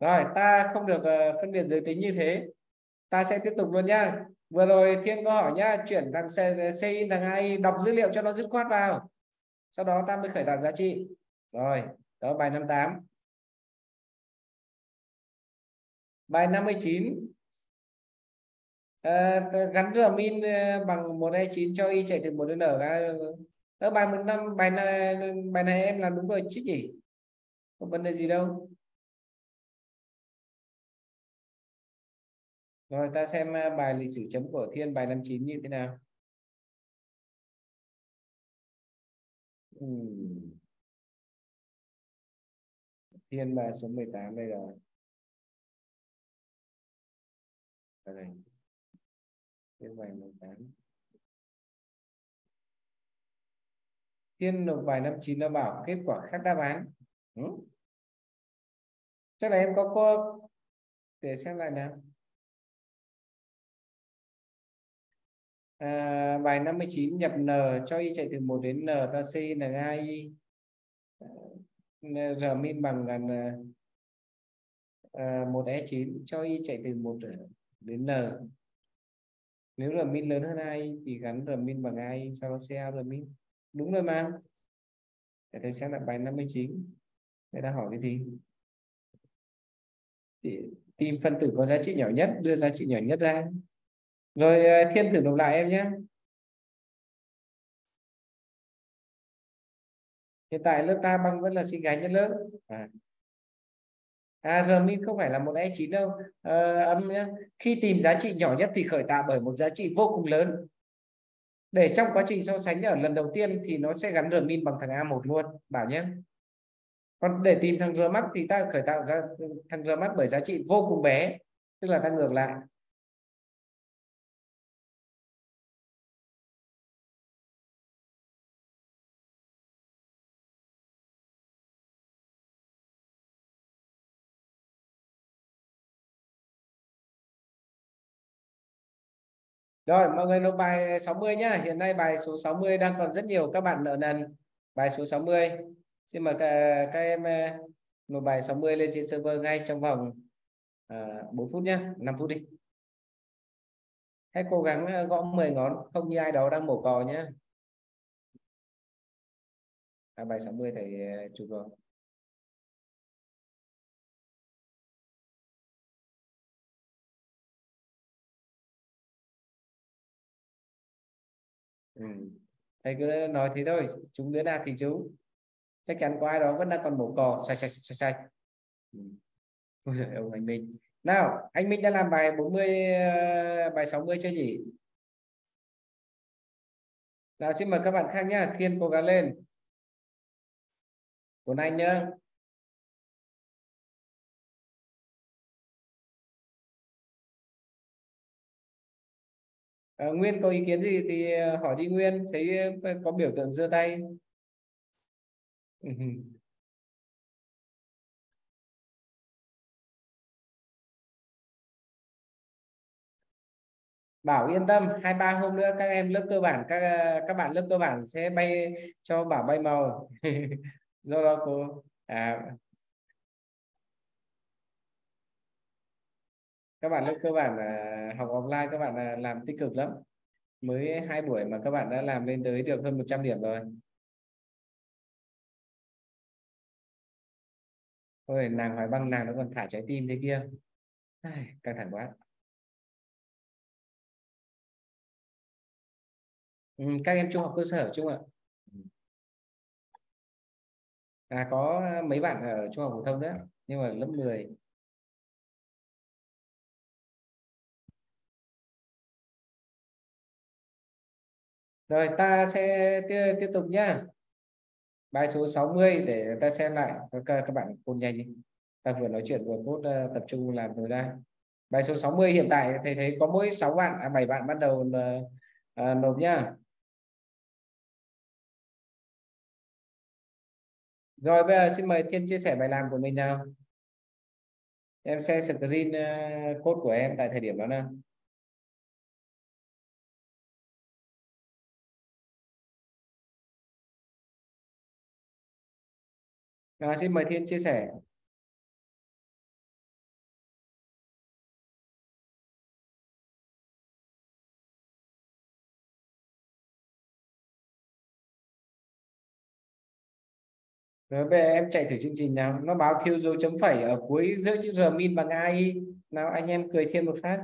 rồi ta không được uh, phân biệt giới tính như thế. Ta sẽ tiếp tục luôn nhá. Vừa rồi thiên có hỏi nhá chuyển thằng CI thằng AI đọc dữ liệu cho nó dứt khoát vào. Sau đó ta mới khởi tạo giá trị. Rồi đó bài 58 bài 59 uh, gắn rmin ờ, bằng một e 9 cho y chạy từ một đến n ở bài một năm bài này bài này em làm đúng rồi chứ nhỉ không vấn đề gì đâu Rồi ta xem ờ, bài lịch sử chấm của Thiên bài 59 như thế nào. ừ. Thiên bài số 18 đây rồi. Đây. Thiên bài 18. Thiên nộp bài 59 nó bảo kết quả khác đáp án. Ừ. Chắc là em có cô để xem lại nào. à, bài 59 nhập n cho y chạy từ 1 đến n ta c là 2 y ờ, r min bằng là à, 1 ờ, e 9 cho y chạy từ 1 đến n nếu r min lớn hơn ai thì gắn r min bằng ai, sau đó ca r min đúng rồi mà. Để thầy xem lại bài 59 người ta hỏi cái gì? Tìm phân tử có giá trị nhỏ nhất, đưa giá trị nhỏ nhất ra. Rồi ờ, thiên thử đọc lại em nhé. Hiện tại lớp ta băng vẫn là sinh gái nhất lớp. À. À, RMIN không phải là một e9 đâu. À, âm nhé. khi tìm giá trị nhỏ nhất thì khởi tạo bởi một giá trị vô cùng lớn. Để trong quá trình so sánh ở lần đầu tiên thì nó sẽ gắn Rmin bằng thằng a1 luôn. Bảo nhé. Còn để tìm thằng Rmax thì ta khởi tạo ra thằng Rmax bởi giá trị vô cùng bé. Tức là ta ngược lại. Rồi mọi người nộp bài 60 nhá. Hiện nay bài số 60 đang còn rất nhiều các bạn nợ nần. Bài số 60. Xin mời các, các em à, nộp bài 60 lên trên server ngay trong vòng à, uh, 4 phút nhá, 5 phút đi. Hãy cố gắng à, gõ 10 ngón, không như ai đó đang mổ cò nhé. À, bài 60 thầy chụp rồi. Ừ. thầy cứ nói thế thôi chúng đứa nào thì chúng chắc chắn có ai đó vẫn đang còn mổ cò. Sai sai sai sai ừ. Ôi giời, ông anh Minh. Nào anh Minh đã làm bài 40 ờ, bài 60 chưa nhỉ? Nào xin mời các bạn khác nhá. Thiên cố gắng lên. Của anh nhá. À, Nguyên có ý kiến gì thì ờ, hỏi đi Nguyên. Thấy ờ, có biểu tượng giơ tay. Bảo yên tâm hai ba hôm nữa các em lớp cơ bản các các bạn lớp cơ bản sẽ bay cho Bảo bay màu. [LAUGHS] Do đó cô à, các bạn lớp cơ bản à, học offline các bạn làm tích cực lắm. Mới hai buổi mà các bạn đã làm lên tới được hơn 100 điểm rồi. Thôi nàng hoài băng nàng nó còn thả trái tim thế kia. Ai, căng thẳng quá. Ừ, các em trung học cơ sở chung ạ. À có mấy bạn ở trung học phổ thông đấy nhưng mà lớp 10 rồi ta sẽ tiếp, tục nhá. Bài số 60 để ta xem lại. Các, các bạn côn nhanh đi. Ta vừa nói chuyện vừa cốt ờ, tập trung làm rồi đây bài số 60 hiện tại thầy thấy có mỗi 6 bạn à 7 bạn bắt đầu à, nộp nhá. Rồi bây giờ xin mời Thiên chia sẻ bài làm của mình nào. Em share screen ờ, code của em tại thời điểm đó nào. À, xin mời Thiên chia sẻ. Rồi bây giờ em chạy thử chương trình nào. Nó báo thiếu dấu chấm phẩy ở cuối giữa chữ R min bằng AI. Nào anh em cười thêm một phát.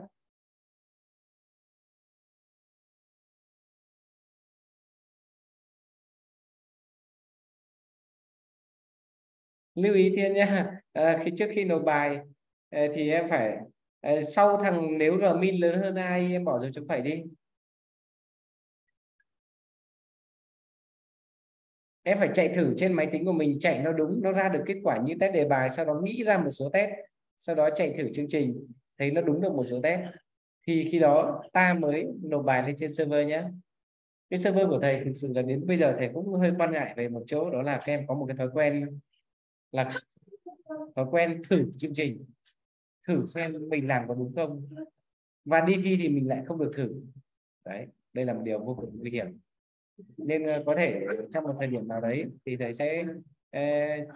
Lưu ý thiên nhé à, ờ, khi trước khi nộp bài ờ, thì em phải ờ, sau thằng nếu r min lớn hơn ai em bỏ dấu chấm phẩy đi. Em phải chạy thử trên máy tính của mình chạy nó đúng nó ra được kết quả như test đề bài sau đó nghĩ ra một số test sau đó chạy thử chương trình thấy nó đúng được một số test. Thì khi đó ta mới nộp bài lên trên server nhé cái server của thầy thực sự là đến bây giờ thầy cũng hơi quan ngại về một chỗ đó là các em có một cái thói quen là thói quen thử chương trình thử xem mình làm có đúng không? Và đi thi thì mình lại không được thử. Đấy đây là một điều vô cùng nguy hiểm. Nên ờ, có thể trong một thời điểm nào đấy thì thầy sẽ uh,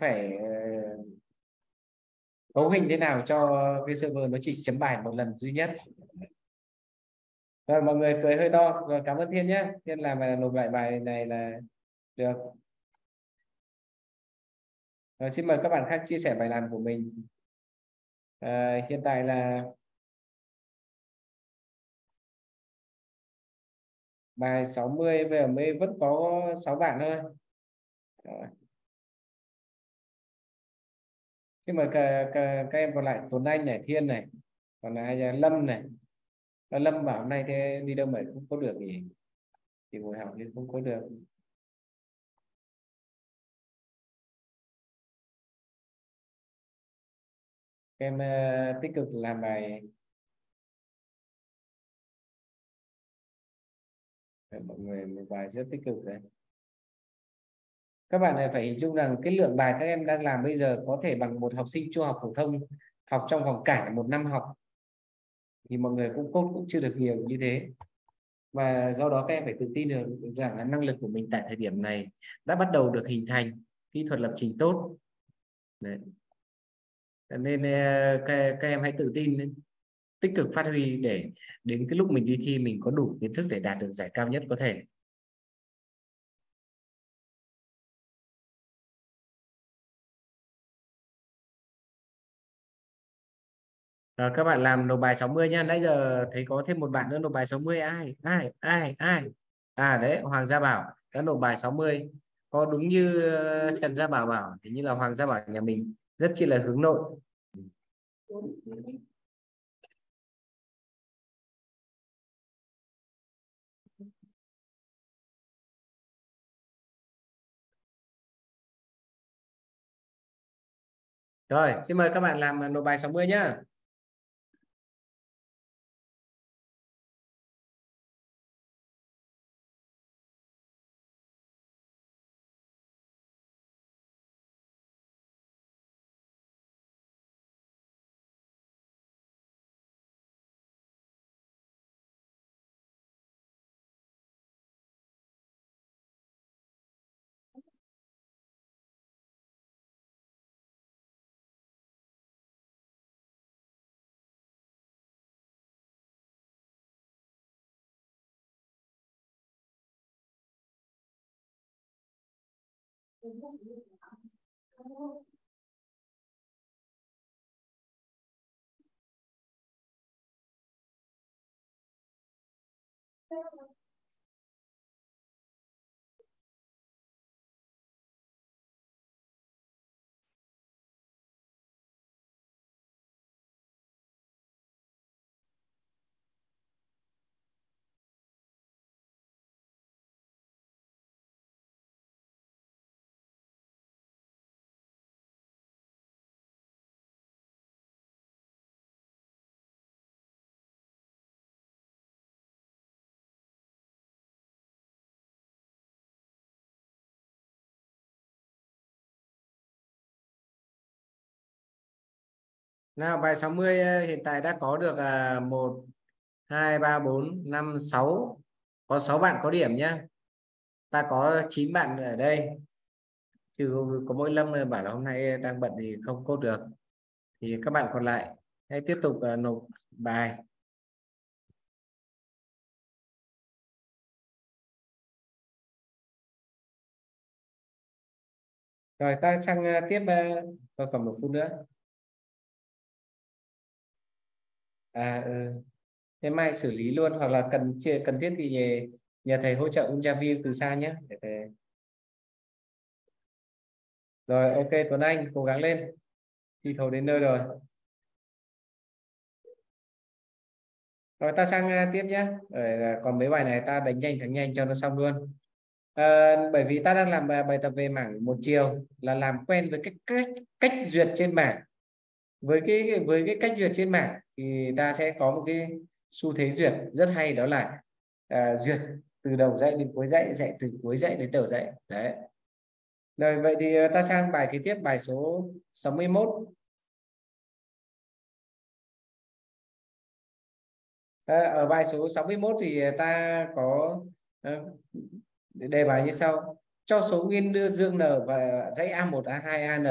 phải ờ, cấu hình thế nào cho cái server nó chỉ chấm bài một lần duy nhất? Rồi mọi người cười hơi to rồi cảm ơn thiên nhé. Thiên làm và nộp lại bài này là được. Rồi xin mời các bạn khác chia sẻ bài làm của mình. À, hiện tại là bài 60 về mới vẫn có 6 bạn thôi. Rồi. xin mời các, các, các em còn lại Tuấn Anh này Thiên này còn là Lâm này. Lâm bảo hôm nay thế đi đâu mà không có được gì thì ngồi học nên không có được. Em uh, tích cực làm bài. Ờ, mọi người một bài rất tích cực đấy. Các bạn này phải hình dung rằng cái lượng bài các em đang làm bây giờ có thể bằng một học sinh trung học phổ thông học trong vòng cả một năm học thì mọi người cũng cốt cũng chưa được nhiều như thế. Và do đó các em phải tự tin được rằng là năng lực của mình tại thời điểm này đã bắt đầu được hình thành kỹ thuật lập trình tốt. Đấy. nên ờ, các, các em hãy tự tin tích cực phát huy để đến cái lúc mình đi thi mình có đủ kiến thức để đạt được giải cao nhất có thể. Rồi các bạn làm nộp bài 60 nha. Nãy giờ thấy có thêm một bạn nữa nộp bài 60 ai? Ai? Ai? Ai? À đấy, Hoàng Gia Bảo đã nộp bài 60. Có đúng như ờ, Trần Gia Bảo bảo thì như là Hoàng Gia Bảo nhà mình rất chi là hướng nội. Rồi, xin mời các bạn làm nộp bài 60 nhá. Cũng có sự. Nào bài 60 ờ, hiện tại đã có được 1 2 3 4 5 6 có 6 bạn có điểm nhé. Ta có 9 bạn ở đây. Trừ có mỗi Lâm bảo là hôm nay đang bận thì không cốt được. Thì các bạn còn lại hãy tiếp tục ờ, nộp bài. Rồi ta sang ờ, tiếp uh, còn một phút nữa. À ừ. thế mai xử lý luôn hoặc là cần cần thiết thì nhờ, nhờ thầy hỗ trợ Unjaview từ xa nhé để thầy... rồi ok Tuấn Anh cố gắng lên. Thi thầu đến nơi rồi. Rồi ta sang à, tiếp nhé rồi, à, còn mấy bài này ta đánh nhanh thắng nhanh cho nó xong luôn. À, bởi vì ta đang làm à, bài tập về mảng một chiều là làm quen với cái cách cách duyệt trên mảng. Với cái với cái cách duyệt trên mảng thì ta sẽ có một cái xu thế duyệt rất hay đó là uh, duyệt từ đầu dạy đến cuối dạy dạy từ cuối dạy đến đầu dạy. Đấy. Rồi vậy thì à, ta sang bài kế tiếp bài số 61 à, ở bài số 61 thì à, ta có đề bài như sau. Cho số nguyên đưa dương n và dãy a1 a2 an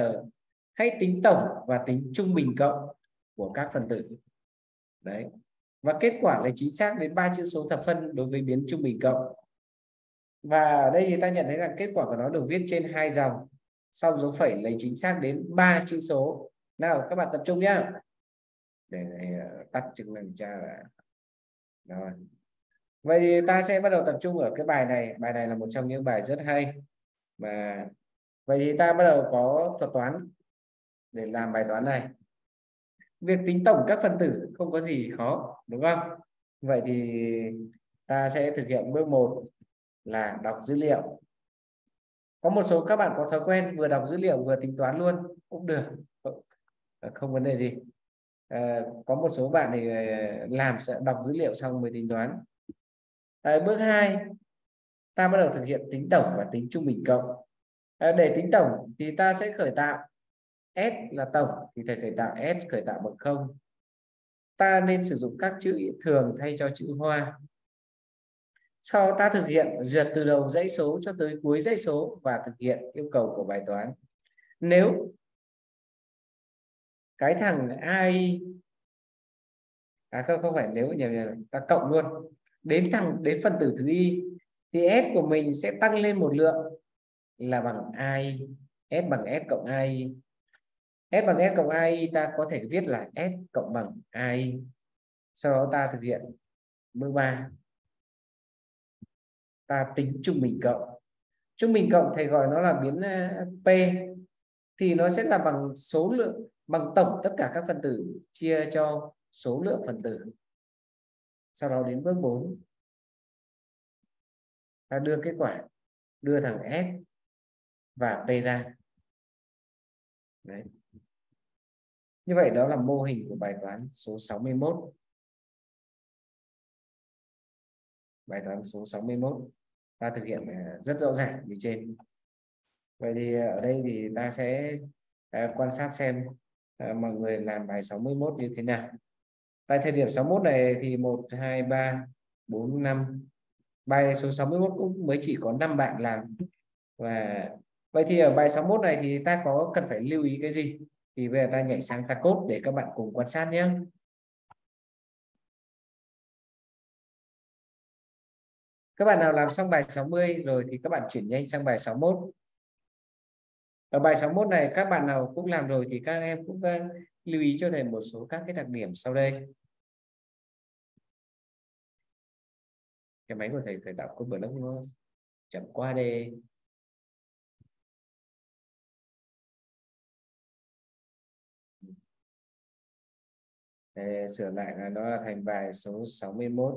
hãy tính tổng và tính trung bình cộng của các phần tử đấy. Và kết quả là chính xác đến ba chữ số thập phân đối với biến trung bình cộng. Và ở đây thì ta nhận thấy rằng kết quả của nó được viết trên hai dòng. Sau dấu phẩy lấy chính xác đến ba chữ số. Nào, các bạn tập trung nhá. Để ờ, tắt chức năng tra là rồi. Vậy thì ta sẽ bắt đầu tập trung ở cái bài này. Bài này là một trong những bài rất hay. Mà vậy thì ta bắt đầu có thuật toán để làm bài toán này việc tính tổng các phân tử không có gì khó đúng không? Vậy thì ta sẽ thực hiện bước 1 là đọc dữ liệu. Có một số các bạn có thói quen vừa đọc dữ liệu vừa tính toán luôn cũng được. Ờ, không vấn đề gì. À, có một số bạn thì ờ, làm sẽ đọc dữ liệu xong mới tính toán. À, bước 2 ta bắt đầu thực hiện tính tổng và tính trung bình cộng. À, để tính tổng thì ta sẽ khởi tạo S là tổng thì thầy khởi tạo S khởi tạo bằng không. Ta nên sử dụng các chữ thường thay cho chữ hoa. Sau ta thực hiện duyệt từ đầu dãy số cho tới cuối dãy số và thực hiện yêu cầu của bài toán. Nếu cái thằng ai à không không phải nếu nhầm nhầm ta cộng luôn. Đến thằng đến phân tử thứ y thì s của mình sẽ tăng lên một lượng là bằng ai, s bằng s cộng ai. S bằng S cộng AI ta có thể viết là S cộng bằng AI. Sau đó ta thực hiện bước 3. Ta tính trung bình cộng. Trung bình cộng thầy gọi nó là biến à, P thì nó sẽ là bằng số lượng, bằng tổng tất cả các phân tử, chia cho số lượng phân tử. Sau đó đến bước 4. Ta đưa kết quả, đưa thằng S và P ra. Đấy. Như vậy đó là mô hình của bài toán số 61. Bài toán số 61 ta thực hiện à, rất rõ ràng như trên. Vậy thì à, ở đây thì ta sẽ à, quan sát xem mọi người làm bài 61 như thế nào. Tại thời điểm 61 này thì 1, 2, 3, 4, 5. Bài số 61 cũng mới chỉ có 5 bạn làm. Và vậy thì ở bài 61 này thì ta có cần phải lưu ý cái gì? Thì bây giờ ta nhảy sang ta cốt để các bạn cùng quan sát nhé. Các bạn nào làm xong bài 60 rồi thì các bạn chuyển nhanh sang bài 61 ở bài 61 này, các bạn nào cũng làm rồi thì các em cũng ờ, lưu ý cho thầy một số các cái đặc điểm sau đây. Cái máy của thầy phải đọc code blog nó chậm qua đi. Để sửa lại là nó là thành bài số 61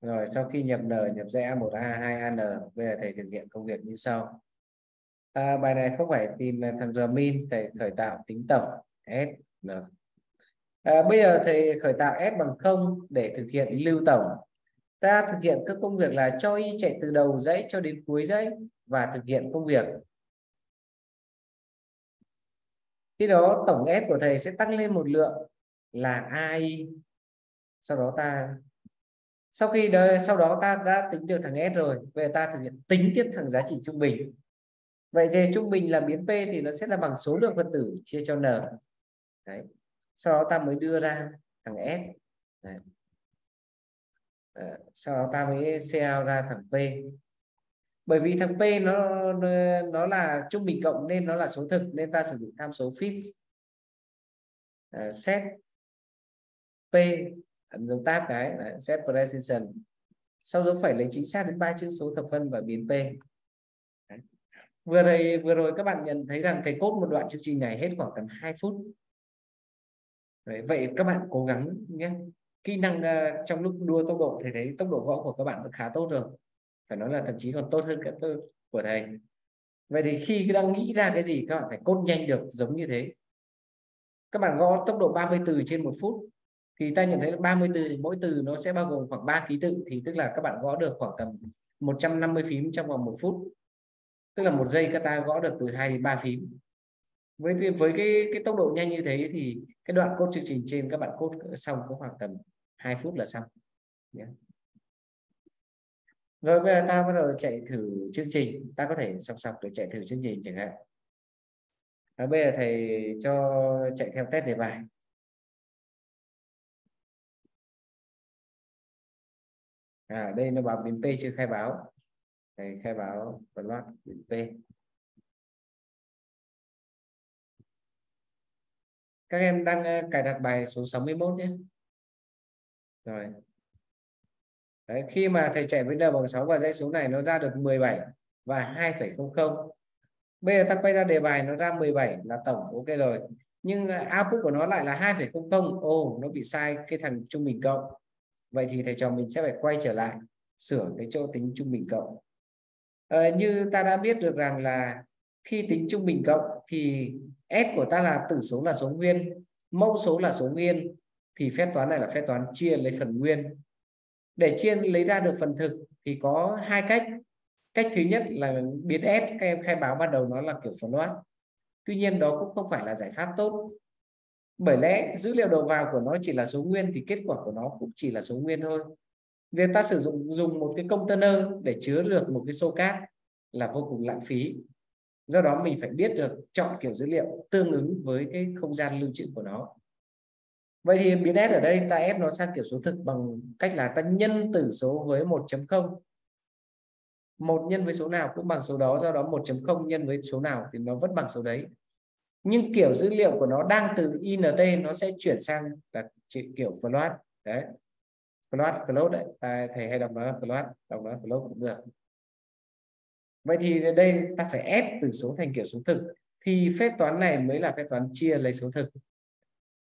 rồi sau khi nhập n nhập dãy A1 A2 AN bây giờ thầy thực hiện công việc như sau. À, bài này không phải tìm thằng R min thầy khởi tạo tính tổng S N. À, bây giờ thầy khởi tạo S bằng 0 để thực hiện lưu tổng. Ta thực hiện các công việc là cho y chạy từ đầu dãy cho đến cuối dãy và thực hiện công việc. Khi đó tổng S của thầy sẽ tăng lên một lượng là AI sau đó ta sau khi đó, sau đó ta đã tính được thằng S rồi về ta thực hiện tính tiếp thằng giá trị trung bình. Vậy thì trung bình là biến P thì nó sẽ là bằng số lượng phân tử chia cho N. Đấy. sau đó ta mới đưa ra thằng S. Đấy. Ờ, sau đó ta mới CL ra thằng P bởi vì thằng P nó nó là trung bình cộng nên nó là số thực nên ta sử dụng tham số fix uh, ờ, set P ấn dấu tab cái đấy, set precision. Sau đó phải lấy chính xác đến ba chữ số thập phân và biến P. Đấy. vừa rồi vừa rồi các bạn nhận thấy rằng thầy cốt một đoạn chương trình này hết khoảng tầm 2 phút. Đấy, vậy các bạn cố gắng nhé. Kỹ năng uh, trong lúc đua tốc độ thì thấy tốc độ gõ của các bạn khá tốt rồi phải nói là thậm chí còn tốt hơn cả tôi, của thầy. Vậy thì khi đang nghĩ ra cái gì, các bạn phải cốt nhanh được giống như thế. Các bạn gõ tốc độ 30 từ trên một phút, thì ta nhận thấy là 30 từ thì mỗi từ nó sẽ bao gồm khoảng 3 ký tự, thì tức là các bạn gõ được khoảng tầm 150 phím trong vòng một phút. Tức là một giây các ta gõ được từ 2 đến 3 phím. Với với cái cái tốc độ nhanh như thế thì cái đoạn cốt chương trình trên các bạn cốt xong có khoảng tầm 2 phút là xong. Yeah rồi, bây giờ ta bắt đầu chạy thử chương trình. Ta có thể sọc sọc để chạy thử chương trình chẳng hạn. Và bây giờ thầy cho chạy theo test đề bài. À đây nó bảo biến P chưa khai báo. Thầy khai báo phần loát biến P. Các em đang ờ, cài đặt bài số 61 nhé. Rồi. Đấy, khi mà thầy chạy với n bằng 6 và dãy số này nó ra được 17 và 2,00 bây giờ ta quay ra đề bài nó ra 17 là tổng ok rồi. Nhưng output của nó lại là 2,00 ồ nó bị sai cái thằng trung bình cộng. Vậy thì thầy trò mình sẽ phải quay trở lại sửa cái chỗ tính trung bình cộng. Ờ, như ta đã biết được rằng là khi tính trung bình cộng thì s của ta là tử số là số nguyên mẫu số là số nguyên thì phép toán này là phép toán chia lấy phần nguyên để chiên lấy ra được phần thực thì có hai cách. Cách thứ nhất là biến s các em khai báo ban đầu nó là kiểu phần loát. Tuy nhiên đó cũng không phải là giải pháp tốt. Bởi lẽ dữ liệu đầu vào của nó chỉ là số nguyên thì kết quả của nó cũng chỉ là số nguyên thôi. Việc ta sử dụng, dùng một cái container để chứa được một cái số cát là vô cùng lãng phí. Do đó mình phải biết được chọn kiểu dữ liệu tương ứng với cái không gian lưu trữ của nó vậy thì biến s ở đây ta ép nó sang kiểu số thực bằng cách là ta nhân tử số với 1.0 một nhân với số nào cũng bằng số đó, do đó 1.0 nhân với số nào thì nó vẫn bằng số đấy. Nhưng kiểu dữ liệu của nó đang từ int nó sẽ chuyển sang là kiểu float. Đấy. Float float đấy. Ta thầy hay đọc nó là float, đọc nó là float cũng được. Vậy thì đây ta phải ép từ số thành kiểu số thực. Thì phép toán này mới là phép toán chia lấy số thực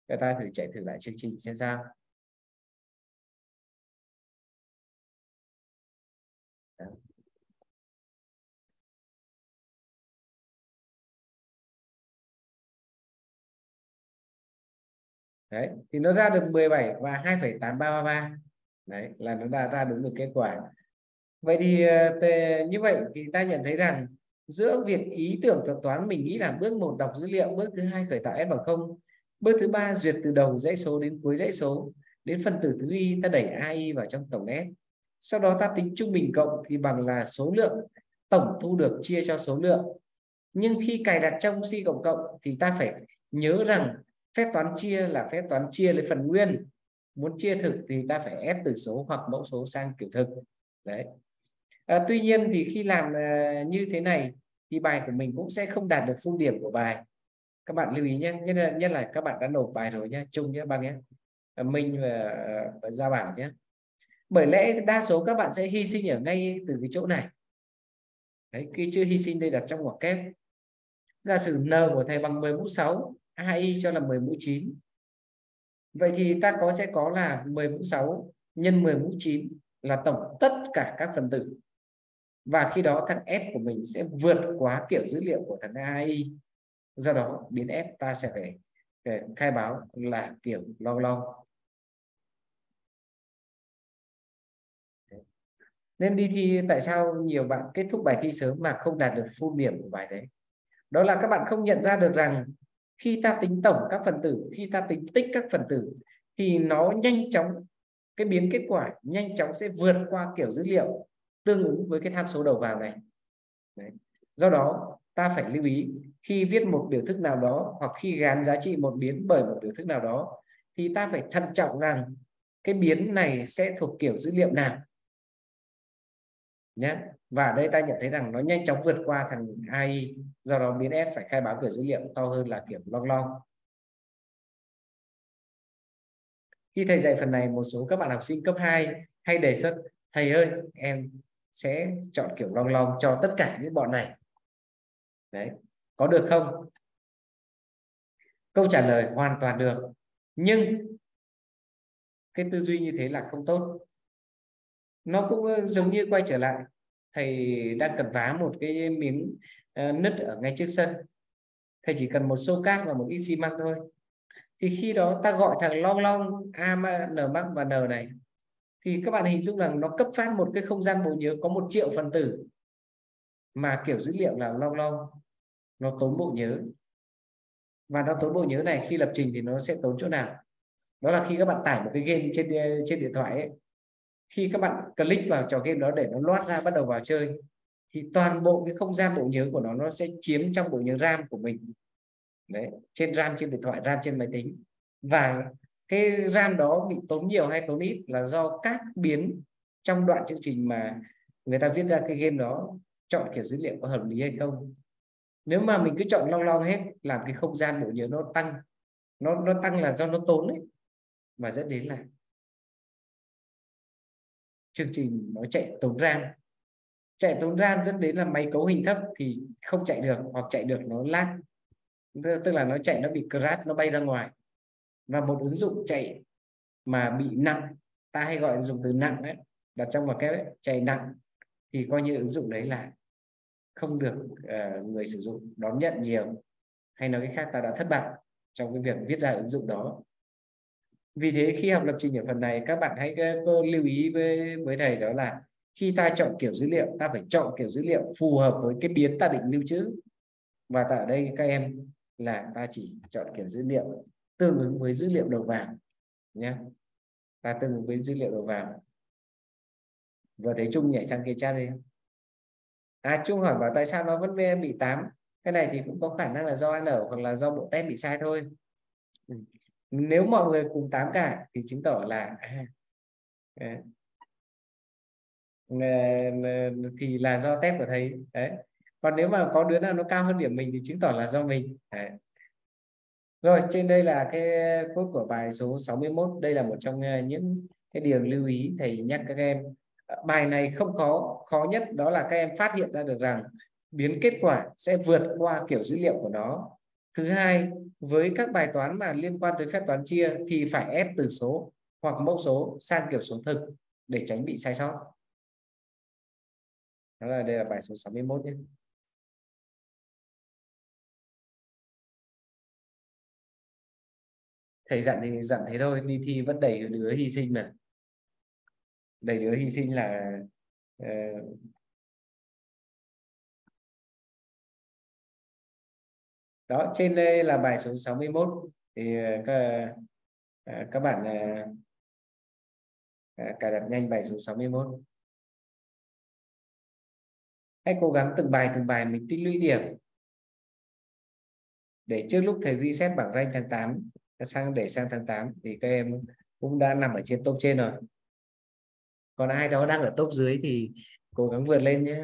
các ta thử chạy thử lại chương trình xem sao. Đấy thì nó ra được 17 và 2,8333 đấy là nó đã ra đúng được kết quả. Vậy thì ờ, như vậy thì ta nhận thấy rằng giữa việc ý tưởng thuật toán mình nghĩ là bước một đọc dữ liệu bước thứ hai khởi tạo s bằng không bước thứ ba duyệt từ đầu dãy số đến cuối dãy số. Đến phần tử thứ y ta đẩy ai vào trong tổng s. Sau đó ta tính trung bình cộng thì bằng là số lượng. Tổng thu được chia cho số lượng. Nhưng khi cài đặt trong si cộng cộng thì ta phải nhớ rằng phép toán chia là phép toán chia lấy phần nguyên. Muốn chia thực thì ta phải ép từ số hoặc mẫu số sang kiểu thực. Đấy. À, tuy nhiên thì khi làm à, như thế này thì bài của mình cũng sẽ không đạt được phương điểm của bài các bạn lưu ý nhé. Nhất là, nhất là các bạn đã nộp bài rồi nhé. Chung nhé bằng nhé. À, Minh và, và gia bảo nhé. Bởi lẽ đa số các bạn sẽ hy sinh ở ngay từ cái chỗ này. Đấy cái chữ hy sinh đây đặt trong ngoặc kép. Giả sử n của thầy bằng 10 mũ 6 ai cho là 10 mũ 9 vậy thì ta có sẽ có là 10 mũ 6 nhân 10 mũ 9 là tổng tất cả các phần tử. Và khi đó thằng S của mình sẽ vượt quá kiểu dữ liệu của thằng AI do đó biến S ta sẽ phải, phải khai báo là kiểu long long nên đi thi tại sao nhiều bạn kết thúc bài thi sớm mà không đạt được full điểm của bài đấy? Đó là các bạn không nhận ra được rằng khi ta tính tổng các phần tử khi ta tính tích các phần tử thì nó nhanh chóng cái biến kết quả nhanh chóng sẽ vượt qua kiểu dữ liệu tương ứng với cái tham số đầu vào này. Đấy. do đó ta phải lưu ý, khi viết một biểu thức nào đó hoặc khi gán giá trị một biến bởi một biểu thức nào đó, thì ta phải thận trọng rằng cái biến này sẽ thuộc kiểu dữ liệu nào. Nhé và ở đây ta nhận thấy rằng nó nhanh chóng vượt qua thằng AI do đó biến S phải khai báo kiểu dữ liệu to hơn là kiểu long long. Khi thầy dạy phần này, một số các bạn học sinh cấp 2 hay đề xuất, thầy ơi, em sẽ chọn kiểu long long cho tất cả những bọn này đấy có được không? Câu trả lời hoàn toàn được nhưng cái tư duy như thế là không tốt. Nó cũng ờ, giống như quay trở lại thầy đang cần vá một cái miếng uh, nứt ở ngay trước sân. Thầy chỉ cần một xô cát và một ít xi măng thôi. Thì khi đó ta gọi thằng long long a n max và n này. Thì các bạn hình dung rằng nó cấp phát một cái không gian bộ nhớ có một triệu phần tử mà kiểu dữ liệu là lâu lâu nó tốn bộ nhớ. Và nó tốn bộ nhớ này khi lập trình thì nó sẽ tốn chỗ nào? Đó là khi các bạn tải một cái game trên ờ, trên điện thoại ấy, khi các bạn click vào trò game đó để nó loát ra bắt đầu vào chơi thì toàn bộ cái không gian bộ nhớ của nó nó sẽ chiếm trong bộ nhớ RAM của mình. Đấy trên RAM trên điện thoại RAM trên máy tính. Và cái RAM đó bị tốn nhiều hay tốn ít là do các biến trong đoạn chương trình mà người ta viết ra cái game đó chọn kiểu dữ liệu có hợp lý hay không. Nếu mà mình cứ chọn long long hết, làm cái không gian bộ nhớ nó tăng, nó nó tăng là do nó tốn đấy và dẫn đến là chương trình nó chạy tốn RAM. Chạy tốn RAM dẫn đến là máy cấu hình thấp thì không chạy được, hoặc chạy được nó lag. Tức là nó chạy, nó bị crash, nó bay ra ngoài. Và một ứng dụng chạy mà bị nặng, ta hay gọi dùng từ nặng đấy đặt trong một cái chạy nặng, thì coi như ứng dụng đấy là không được uh, người sử dụng đón nhận nhiều hay nói cách khác ta đã thất bại trong cái việc viết ra ứng dụng đó. Vì thế khi học lập trình ở phần này các bạn hãy ờ, lưu ý với với thầy đó là khi ta chọn kiểu dữ liệu ta phải chọn kiểu dữ liệu phù hợp với cái biến ta định lưu trữ. Và tại đây các em là ta chỉ chọn kiểu dữ liệu tương ứng với dữ liệu đầu vào nhé. Ta tương ứng với dữ liệu đầu vào. Vừa thấy chung nhảy sang kia chat đi à Trung hỏi bảo tại sao nó vẫn bị 8 cái này thì cũng có khả năng là do ăn ở hoặc là do bộ test bị sai thôi ừ. nếu mọi người cùng 8 cả thì chứng tỏ là à, à, thì là do test của thầy đấy còn nếu mà có đứa nào nó cao hơn điểm mình thì chứng tỏ là do mình đấy. Rồi, trên đây là cái cốt của bài số 61. Đây là một trong ờ, những cái điều lưu ý thầy nhắc các em. Bài này không khó, khó nhất đó là các em phát hiện ra được rằng biến kết quả sẽ vượt qua kiểu dữ liệu của nó. Thứ hai, với các bài toán mà liên quan tới phép toán chia thì phải ép từ số hoặc mẫu số sang kiểu số thực để tránh bị sai sót. Đó là đây là bài số 61 nhé. thầy dặn thì dặn thế thôi đi thi vẫn đầy đứa hy sinh mà đầy đứa hy sinh là uh, đó trên đây là bài số 61 thì uh, các uh, các bạn uh, cài đặt nhanh bài số 61 hãy cố gắng từng bài từng bài mình tích lũy điểm. Để trước lúc thầy reset bảng rank tháng 8 sang để sang tháng 8 thì các em cũng đã nằm ở trên top trên rồi còn ai đó đang ở top dưới thì cố gắng vượt lên nhé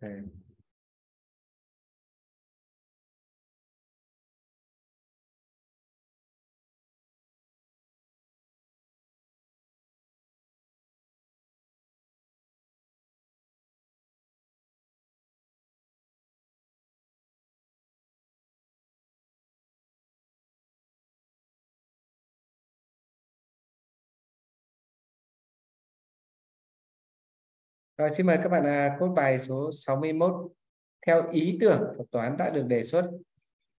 à. Rồi xin mời các bạn à, cốt bài số 61 theo ý tưởng thuật toán đã được đề xuất.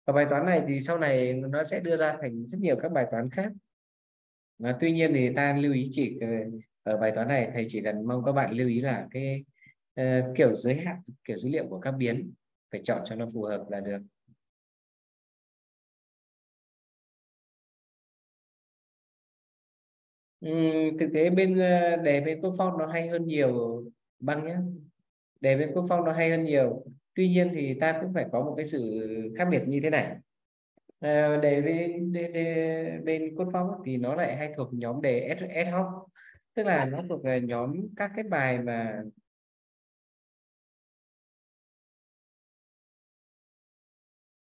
Và bài toán này thì sau này nó sẽ đưa ra thành rất nhiều các bài toán khác. Và tuy nhiên thì ta lưu ý chỉ ờ, ở bài toán này thầy chỉ cần mong các bạn lưu ý là cái uh, kiểu giới hạn kiểu dữ liệu của các biến phải chọn cho nó phù hợp là được. Uhm, thực tế bên ờ, đề bên quốc phong nó hay hơn nhiều băng nhé đề bên quốc phong nó hay hơn nhiều. Tuy nhiên thì ta cũng phải có một cái sự khác biệt như thế này. À, đề bên đề, đề, bên quốc phong thì nó lại hay thuộc nhóm đề S hoc tức là nó thuộc là nhóm các cái bài mà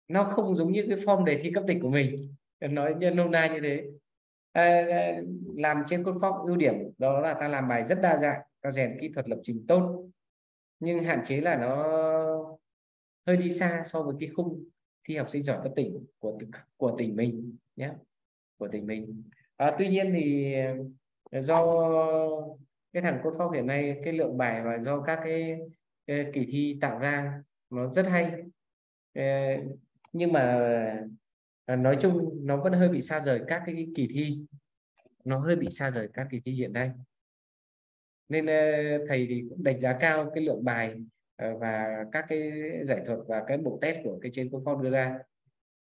nó không giống như cái form đề thi cấp tịch của mình. Nói nhân nôm na như thế. Ờ, ờ, làm trên cốt phóc ưu điểm đó là ta làm bài rất đa dạng ta rèn kỹ thuật lập trình tốt. Nhưng hạn chế là nó hơi đi xa so với cái khung thi học sinh giỏi cấp tỉnh của của tỉnh mình nhé của tỉnh mình. À, tuy nhiên thì do cái thằng cốt phong hiện nay cái lượng bài và do các cái, cái kỳ thi tạo ra nó rất hay. Nhưng mà à, nói chung nó vẫn hơi bị xa rời các cái kỳ thi. Nó hơi bị xa rời các kỳ thi hiện nay. Nên ờ, thầy thì cũng đánh giá cao cái lượng bài ờ, và các cái giải thuật và cái bộ test của cái trên form đưa ra.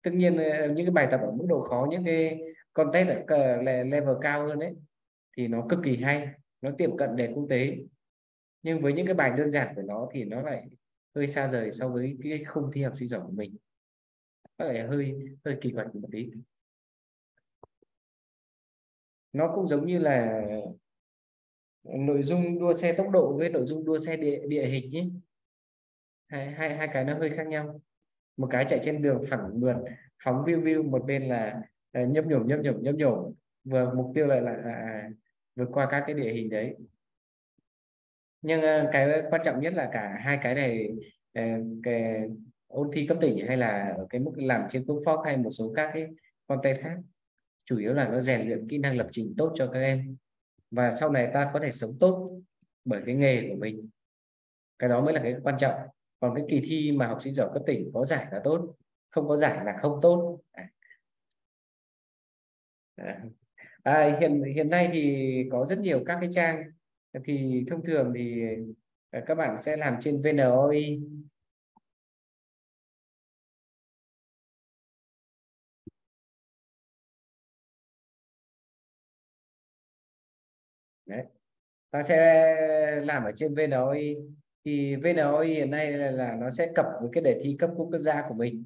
Tất nhiên ờ, những cái bài tập ở mức độ khó những cái con test ở level cao hơn đấy thì nó cực kỳ hay nó tiệm cận đề quốc tế. Nhưng với những cái bài đơn giản của nó thì nó lại hơi xa rời so với cái khung thi học sinh giỏi của mình có thể hơi hơi kỳ quặc một tí. Nó cũng giống như là nội dung đua xe tốc độ với nội dung đua xe địa, địa hình nhé. Hai, hai hai cái nó hơi khác nhau. Một cái chạy trên đường phẳng mượt phóng view view một bên là uh, nhấp nhổm nhấp nhổm nhấp nhổm. Vừa mục tiêu lại là là vượt qua các cái địa hình đấy. Nhưng uh, cái quan trọng nhất là cả hai cái này uh, cái ôn thi cấp tỉnh hay là ở cái mức làm trên quốc phó hay một số các cái content khác? Chủ yếu là nó rèn luyện kỹ năng lập trình tốt cho các em. Và sau này ta có thể sống tốt bởi cái nghề của mình. Cái đó mới là cái quan trọng. Còn cái kỳ thi mà học sinh giỏi cấp tỉnh có giải là tốt không có giải là không tốt. À. À, à hiện hiện nay thì có rất nhiều các cái trang. Thì thông thường thì à, các bạn sẽ làm trên VNOI Đấy. ta sẽ làm ở trên VNOI thì VNOI hiện nay là, là nó sẽ cập với cái đề thi cấp quốc gia của mình.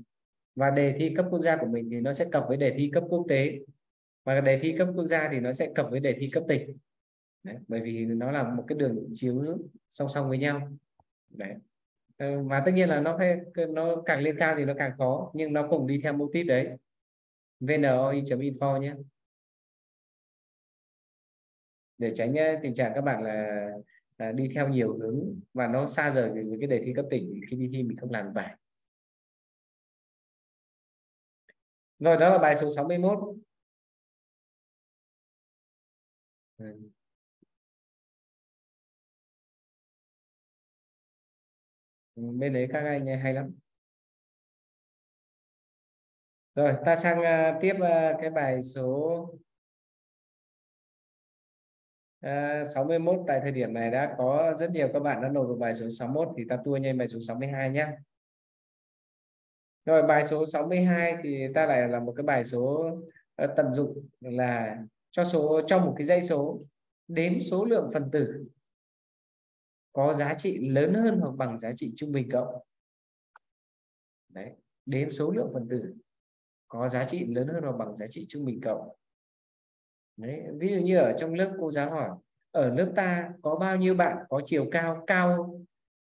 Và đề thi cấp quốc gia của mình thì nó sẽ cập với đề thi cấp quốc tế. Và đề thi cấp quốc gia thì nó sẽ cập với đề thi cấp tỉnh. Đấy, bởi vì nó là một cái đường chiếu song song với nhau. Đấy. Ờ, và tất nhiên là nó phải nó càng lên cao thì nó càng khó nhưng nó cùng đi theo mô típ đấy. Vnoi.info nhé để tránh tình trạng các bạn là, là đi theo nhiều hướng và nó xa rời với cái đề thi cấp tỉnh khi đi thi mình không làm bài. Rồi đó là bài số 61 ừ. Vâng. bên đấy các anh hay lắm. Rồi ta sang uh, tiếp uh, cái bài số Ờ, à, 61 tại thời điểm này đã có rất nhiều các bạn đã nộp được bài số 61 thì ta tua nhanh bài số 62 nhé rồi bài số 62 thì ta lại là một cái bài số uh, tận dụng là cho số trong một cái dãy số đếm số lượng phần tử có giá trị lớn hơn hoặc bằng giá trị trung bình cộng. Đấy đếm số lượng phần tử có giá trị lớn hơn hoặc bằng giá trị trung bình cộng. Đấy, ví dụ như ở trong lớp cô giáo hỏi ở lớp ta có bao nhiêu bạn có chiều cao cao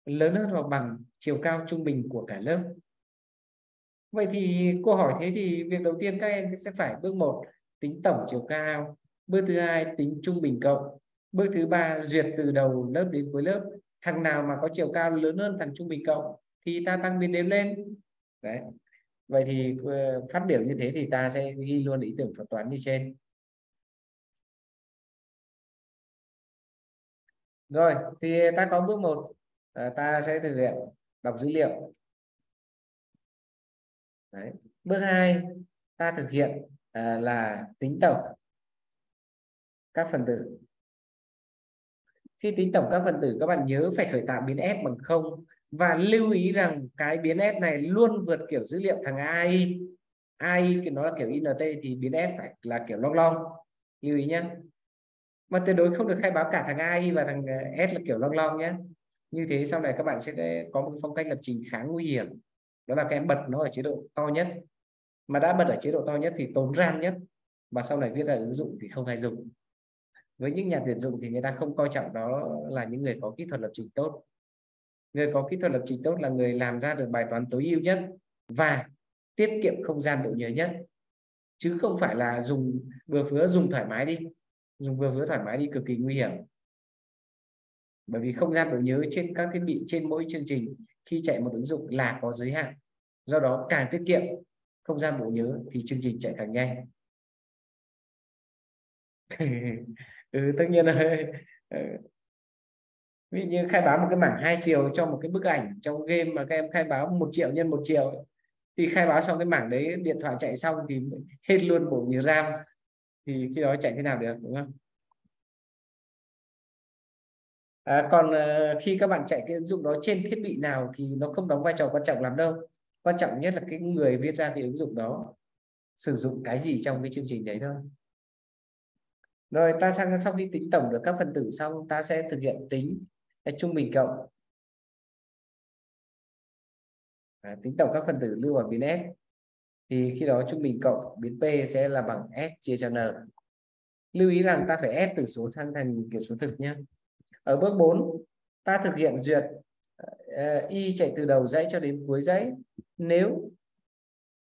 lớn hơn hoặc bằng chiều cao trung bình của cả lớp? Vậy thì cô hỏi thế thì việc đầu tiên các em sẽ phải bước một tính tổng chiều cao bước thứ hai tính trung bình cộng bước thứ ba duyệt từ đầu lớp đến cuối lớp. Thằng nào mà có chiều cao lớn hơn thằng trung bình cộng thì ta tăng biến đếm lên. Đấy. Vậy thì ờ, phát biểu như thế thì ta sẽ ghi luôn ý tưởng thuật toán như trên. Rồi thì ta có bước một. À, ta sẽ thực hiện đọc dữ liệu. Đấy. bước hai ta thực hiện à, là tính tổng các phần tử. Khi tính tổng các phần tử các bạn nhớ phải khởi tạo biến s bằng không và lưu ý rằng cái biến s này luôn vượt kiểu dữ liệu thằng ai ai nó là kiểu int thì biến s phải là kiểu long long. Lưu ý nhé mà tuyệt đối không được khai báo cả thằng ai và thằng ờ, s là kiểu long long nhé như thế sau này các bạn sẽ có một phong cách lập trình khá nguy hiểm. Đó là các em bật nó ở chế độ to nhất. Mà đã bật ở chế độ to nhất thì tốn ram nhất. Và sau này viết ra ứng dụng thì không ai dùng. Với những nhà tuyển dụng thì người ta không coi trọng đó là những người có kỹ thuật lập trình tốt. Người có kỹ thuật lập trình tốt là người làm ra được bài toán tối ưu nhất và tiết kiệm không gian độ nhớ nhất. Chứ không phải là dùng vừa phứa dùng thoải mái đi dùng vừa vừa thoải mái đi cực kỳ nguy hiểm. Bởi vì không gian độ nhớ trên các thiết bị trên mỗi chương trình khi chạy một ứng dụng là có giới hạn. Do đó càng tiết kiệm không gian bộ nhớ thì chương trình chạy càng nhanh. [LAUGHS] Ừ, tất nhiên là ừ. ví dụ như khai báo một cái mảng hai chiều cho một cái bức ảnh trong game mà các em khai báo một triệu nhân một triệu thì khai báo xong cái mảng đấy điện thoại chạy xong thì hết luôn bộ nhớ ram thì khi đó chạy thế nào được đúng không? À, còn uh, khi các bạn chạy cái ứng dụng đó trên thiết bị nào thì nó không đóng vai trò quan trọng lắm đâu. Quan trọng nhất là cái người viết ra cái ứng dụng đó sử dụng cái gì trong cái chương trình đấy thôi. Rồi ta sang sau khi tính tổng được các phần tử xong ta sẽ thực hiện tính à, trung bình cộng. À, tính tổng các phần tử lưu ở biến s thì khi đó trung bình cộng biến p sẽ là bằng s chia cho n. Lưu ý rằng ta phải ép từ số sang thành kiểu số thực nhé ở bước 4 ta thực hiện duyệt uh, y chạy từ đầu dãy cho đến cuối dãy. Nếu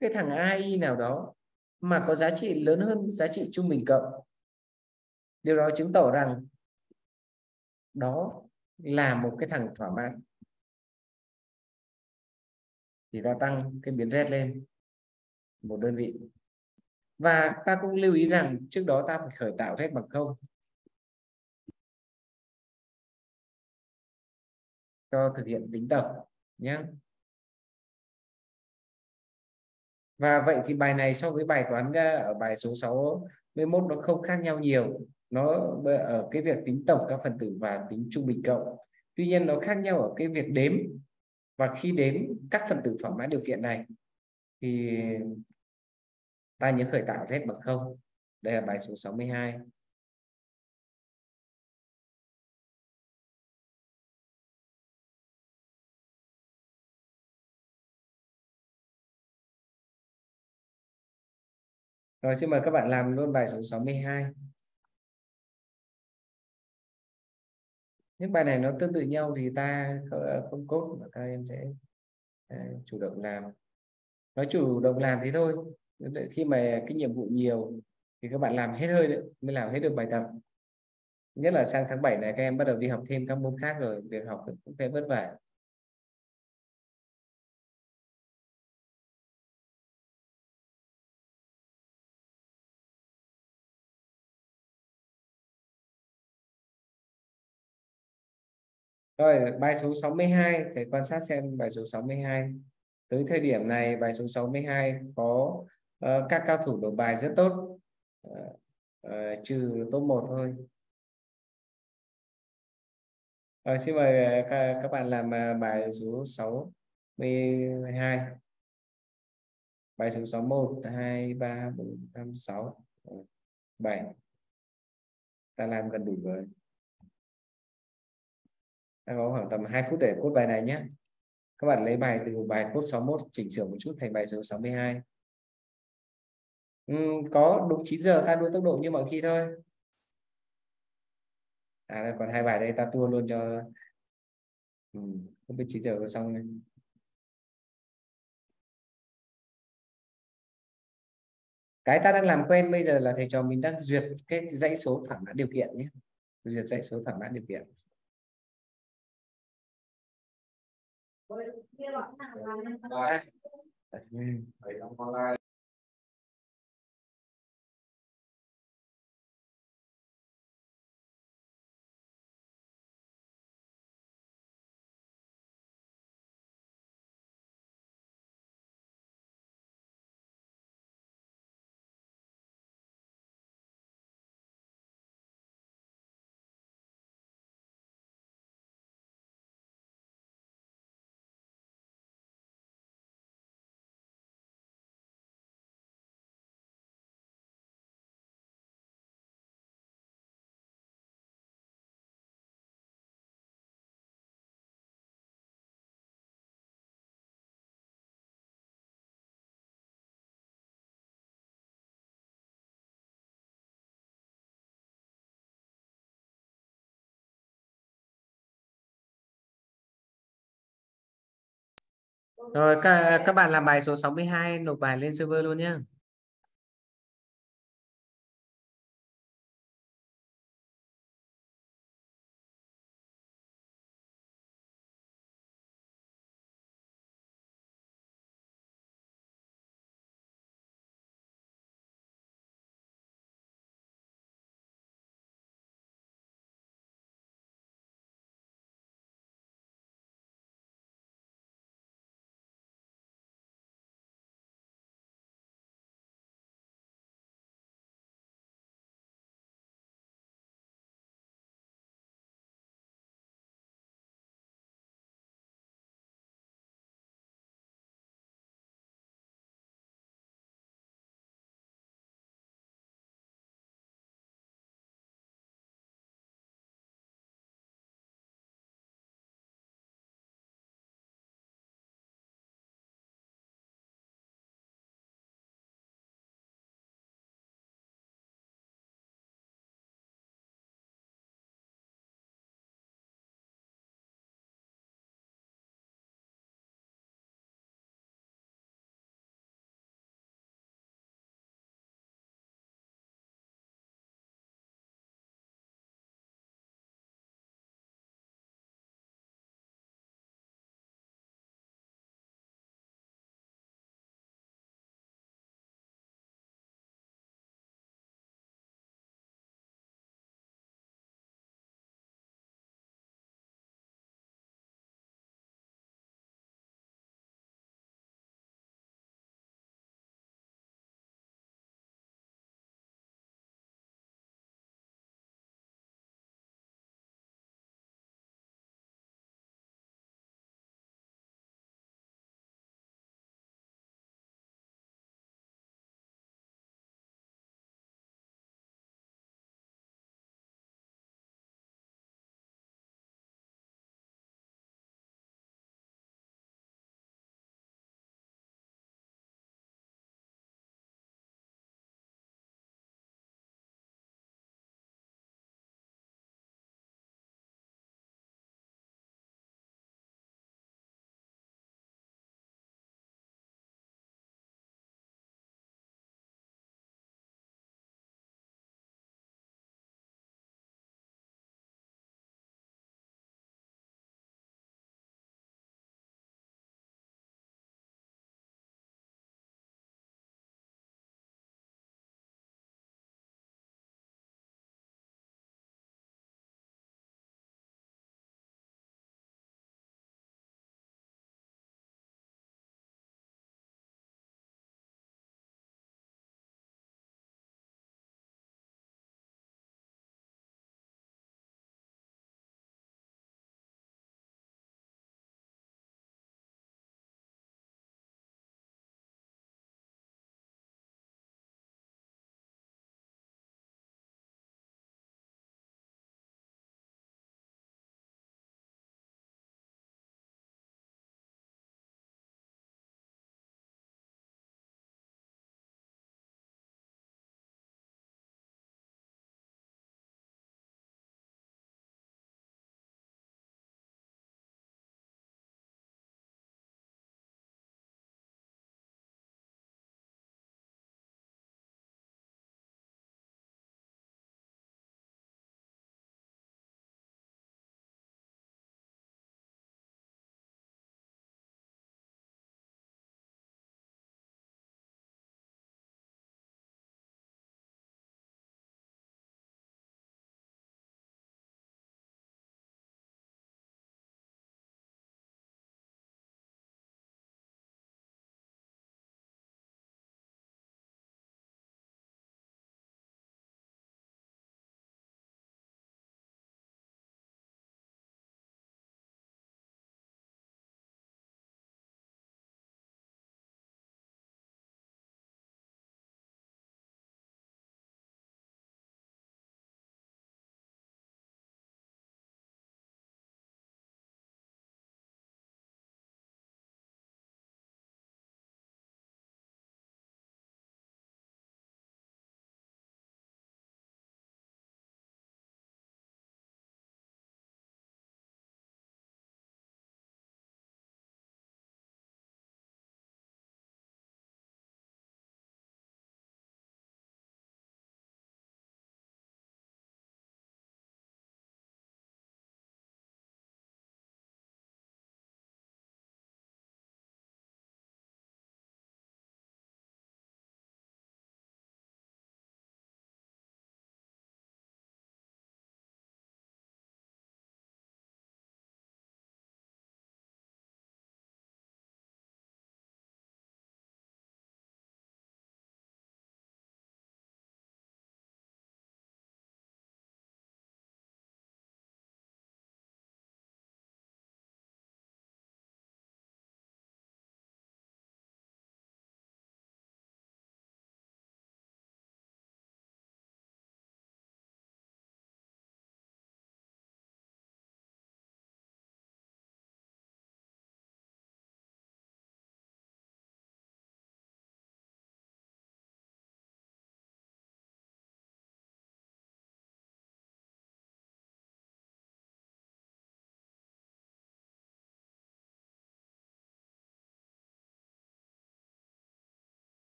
cái thằng ai nào đó mà có giá trị lớn hơn giá trị trung bình cộng điều đó chứng tỏ rằng đó là một cái thằng thỏa mãn. Thì ta tăng cái biến z lên một đơn vị. Và ta cũng lưu ý rằng trước đó ta phải khởi tạo hết bằng không. Cho thực hiện tính tổng nhé. Và vậy thì bài này so với bài toán ờ, ở bài số 61 nó không khác nhau nhiều. Nó ở cái việc tính tổng các phần tử và tính trung bình cộng. Tuy nhiên nó khác nhau ở cái việc đếm. Và khi đếm các phần tử thỏa mãn điều kiện này, thì ta nhớ khởi tạo z bằng không đây là bài số 62 Rồi, xin mời các bạn làm luôn bài số 62. Những bài này nó tương tự nhau thì ta ờ, không cốt mà các em sẽ ờ, chủ động làm. Nói chủ động làm thì thôi. Khi mà cái nhiệm vụ nhiều thì các bạn làm hết hơi đấy, mới làm hết được bài tập. Nhất là sang tháng 7 này các em bắt đầu đi học thêm các môn khác rồi, việc học cũng sẽ vất vả. Rồi, bài số 62, thầy quan sát xem bài số 62. Tới thời điểm này, bài số 62 có uh, các cao thủ đổ bài rất tốt, uh, uh, trừ top 1 thôi. Rồi, xin mời các, các bạn làm uh, bài số 62. Bài số 61, 2, 3, 4, 5, 6, 7. Ta làm gần đủ rồi ta có khoảng tầm 2 phút để cốt bài này nhé các bạn lấy bài từ bài cốt 61 chỉnh sửa một chút thành bài số 62 ừ, có đúng 9 giờ ta đua tốc độ như mọi khi thôi. À đây, còn hai bài đây ta tua luôn cho ừ, không biết 9 giờ có xong nên cái ta đang làm quen bây giờ là thầy trò mình đang duyệt cái dãy số thỏa mãn điều kiện nhé. Duyệt dãy số thỏa mãn điều kiện. À. Rồi các, các bạn làm bài số 62 nộp bài lên server luôn nhé.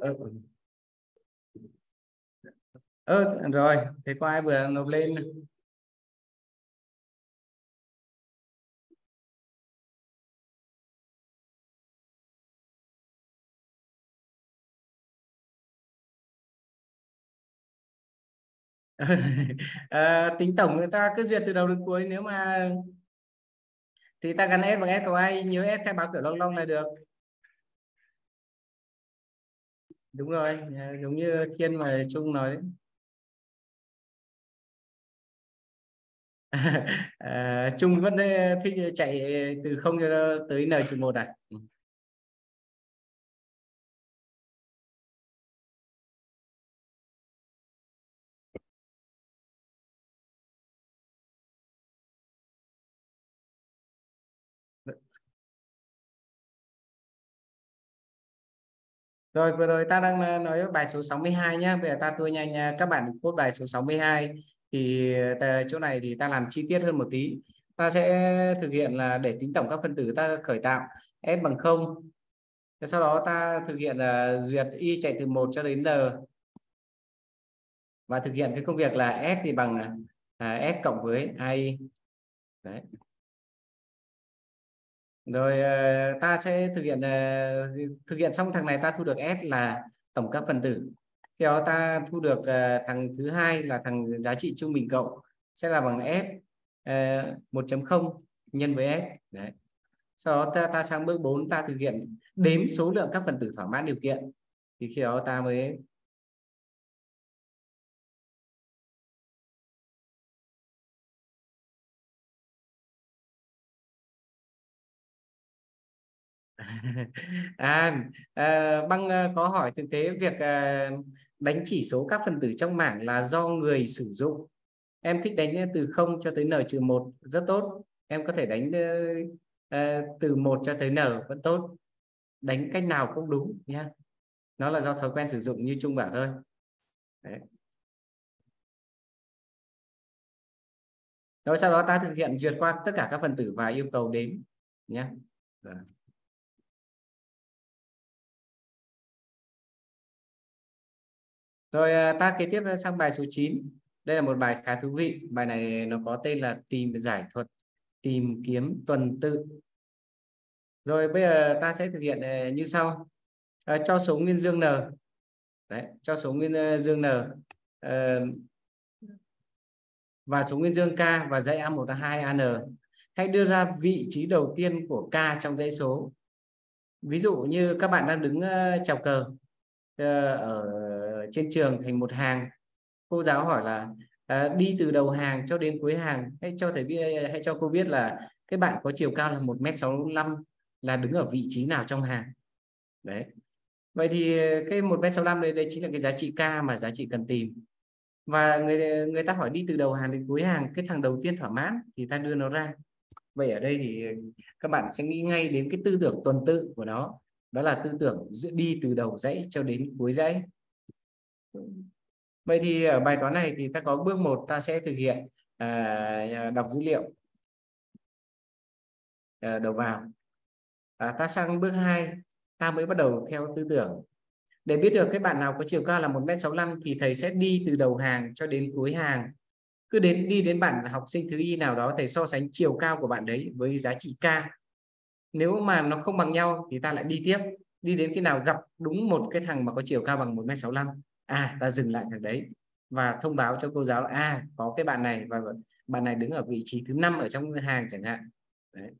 Ờ, ừ rồi thì có ai vừa nộp lên. À, [LAUGHS] tính tổng người ta cứ duyệt từ đầu đến cuối nếu mà thì ta gắn S bằng S của ai nhớ S khai báo kiểu long long là được. Đúng rồi à, giống như thiên và trung nói đấy. [LAUGHS] À, trung vẫn ờ, thích chạy từ không cho tới n trừ một à? Rồi, vừa rồi ta đang ờ, nói bài số 62 nhé. Bây giờ ta tua nhanh nha. Các bạn cốt bài số 62 thì ờ, chỗ này thì ta làm chi tiết hơn một tí. Ta sẽ thực hiện là để tính tổng các phân tử ta khởi tạo S bằng 0. Sau đó ta thực hiện là duyệt y chạy từ 1 cho đến L. Và thực hiện cái công việc là S thì bằng S cộng với I. Đấy rồi uh, ta sẽ thực hiện uh, thực hiện xong thằng này ta thu được S là tổng các phần tử. Khi đó ta thu được uh, thằng thứ hai là thằng giá trị trung bình cộng sẽ là bằng S 1.0 nhân với S. Đấy. Sau đó ta, ta sang bước 4 ta thực hiện đếm số lượng các phần tử thỏa mãn điều kiện. Thì khi đó ta mới à, à băng ờ, có hỏi thực tế việc à, đánh chỉ số các phần tử trong mảng là do người sử dụng. Em thích đánh từ 0 cho tới n trừ một rất tốt. Em có thể đánh à, từ 1 cho tới n vẫn tốt. Đánh cách nào cũng đúng nhé nó là do thói quen sử dụng như trung bảo thôi. Đấy. rồi sau đó ta thực hiện duyệt qua tất cả các phần tử và yêu cầu đếm nhé rồi. Rồi ờ, ta kế tiếp sang bài số 9. Đây là một bài khá thú vị. Bài này nó có tên là tìm giải thuật tìm kiếm tuần tự. Rồi bây giờ ta sẽ thực hiện ờ, như sau. À, cho số nguyên dương n. Đấy, cho số nguyên dương n à, và số nguyên dương k và dãy A1 A2 AN. Hãy đưa ra vị trí đầu tiên của k trong dãy số. Ví dụ như các bạn đang đứng chào cờ ở trên trường thành một hàng. Cô giáo hỏi là à, đi từ đầu hàng cho đến cuối hàng hãy cho thầy biết hãy cho cô biết là cái bạn có chiều cao là một m sáu là đứng ở vị trí nào trong hàng? Đấy. Vậy thì ờ, cái một m sáu đây đây chính là cái giá trị k mà giá trị cần tìm. Và người người ta hỏi đi từ đầu hàng đến cuối hàng cái thằng đầu tiên thỏa mãn thì ta đưa nó ra. Vậy ở đây thì ờ, các bạn sẽ nghĩ ngay đến cái tư tưởng tuần tự của nó. Đó là tư tưởng đi từ đầu dãy cho đến cuối dãy vậy thì ở bài toán này thì ta có bước một ta sẽ thực hiện à, à đọc dữ liệu à, đầu vào. À, ta sang bước 2 ta mới bắt đầu theo tư tưởng. Để biết được cái bạn nào có chiều cao là 1m65 thì thầy sẽ đi từ đầu hàng cho đến cuối hàng. Cứ đến đi đến bạn học sinh thứ y nào đó thầy so sánh chiều cao của bạn đấy với giá trị k. Nếu mà nó không bằng nhau thì ta lại đi tiếp. Đi đến khi nào gặp đúng một cái thằng mà có chiều cao bằng 1m65 à ta dừng lại thằng đấy và thông báo cho cô giáo à có cái bạn này và bạn này đứng ở vị trí thứ năm ở trong hàng chẳng hạn đấy.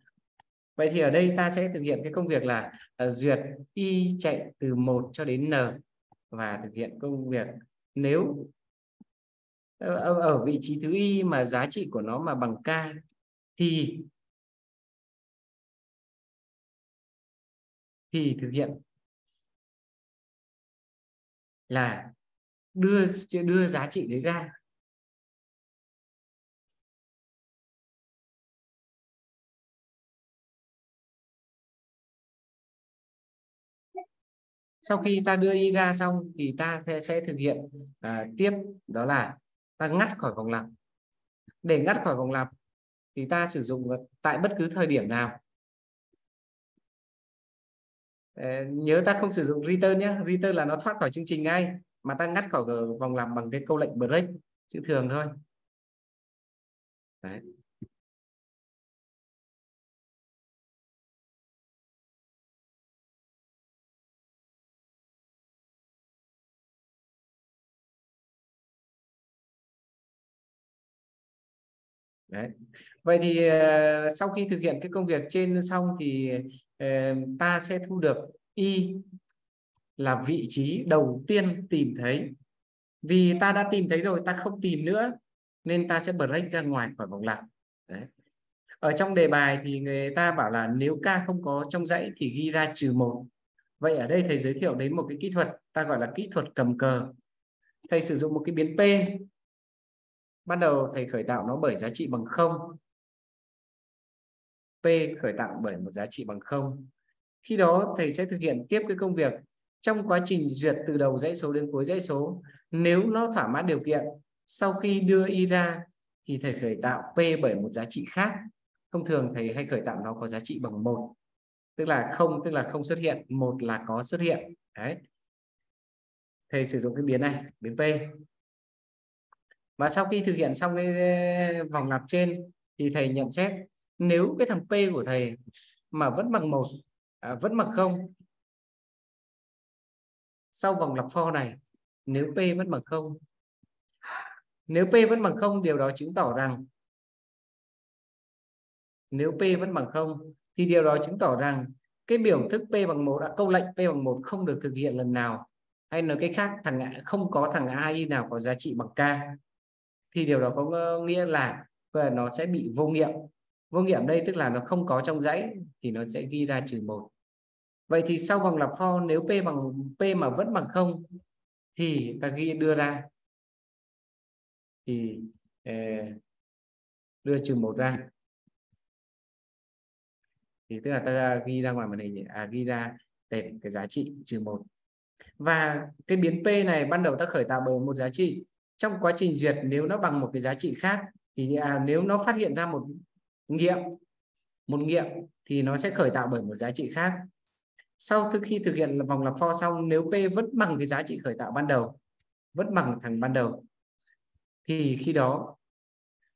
vậy thì ở đây ta sẽ thực hiện cái công việc là uh, duyệt y chạy từ 1 cho đến n và thực hiện công việc nếu ở, ở vị trí thứ y mà giá trị của nó mà bằng k thì thì thực hiện là đưa đưa giá trị đấy ra. Sau khi ta đưa y ra xong thì ta sẽ thực hiện à, tiếp đó là ta ngắt khỏi vòng lặp. Để ngắt khỏi vòng lặp thì ta sử dụng tại bất cứ thời điểm nào. Ờ, nhớ ta không sử dụng return nhé return là nó thoát khỏi chương trình ngay mà ta ngắt khỏi vòng lặp bằng cái câu lệnh break chữ thường thôi Đấy. Đấy. Vậy thì uh, sau khi thực hiện cái công việc trên xong thì uh, ta sẽ thu được y là vị trí đầu tiên tìm thấy. Vì ta đã tìm thấy rồi, ta không tìm nữa nên ta sẽ break ra ngoài khỏi vòng lặp. Đấy. Ở trong đề bài thì người ta bảo là nếu k không có trong dãy thì ghi ra trừ một. Vậy ở đây thầy giới thiệu đến một cái kỹ thuật ta gọi là kỹ thuật cầm cờ. Thầy sử dụng một cái biến P bắt đầu thầy khởi tạo nó bởi giá trị bằng không P khởi tạo bởi một giá trị bằng không khi đó thầy sẽ thực hiện tiếp cái công việc trong quá trình duyệt từ đầu dãy số đến cuối dãy số nếu nó thỏa mãn điều kiện sau khi đưa y ra thì thầy khởi tạo P bởi một giá trị khác. Thông thường thầy hay khởi tạo nó có giá trị bằng một tức là không tức là không xuất hiện. Một là có xuất hiện. Đấy. Thầy sử dụng cái biến này biến P. Và sau khi thực hiện xong cái vòng lặp trên thì thầy nhận xét nếu cái thằng P của thầy mà vẫn bằng một à, vẫn bằng không sau vòng lặp for này, nếu P vẫn bằng không? Nếu P vẫn bằng không, điều đó chứng tỏ rằng, nếu P vẫn bằng không, thì điều đó chứng tỏ rằng cái biểu thức P bằng một đã câu lệnh P bằng một không được thực hiện lần nào. Hay nói cái khác, thằng không có thằng AI nào có giá trị bằng K. Thì điều đó có nghĩa là nó sẽ bị vô nghiệm. Vô nghiệm đây tức là nó không có trong dãy, thì nó sẽ ghi ra trừ một vậy thì sau vòng lặp for nếu p bằng p mà vẫn bằng không thì ta ghi đưa ra. Thì ờ, đưa trừ một ra. Thì tức là ta ghi ra ngoài màn hình à ghi ra để cái giá trị trừ một. Và cái biến p này ban đầu ta khởi tạo bởi một giá trị. Trong quá trình duyệt nếu nó bằng một cái giá trị khác thì à, nếu nó phát hiện ra một nghiệm một nghiệm thì nó sẽ khởi tạo bởi một giá trị khác sau khi thực hiện vòng lặp for xong, nếu p vẫn bằng cái giá trị khởi tạo ban đầu vẫn bằng thằng ban đầu, thì khi đó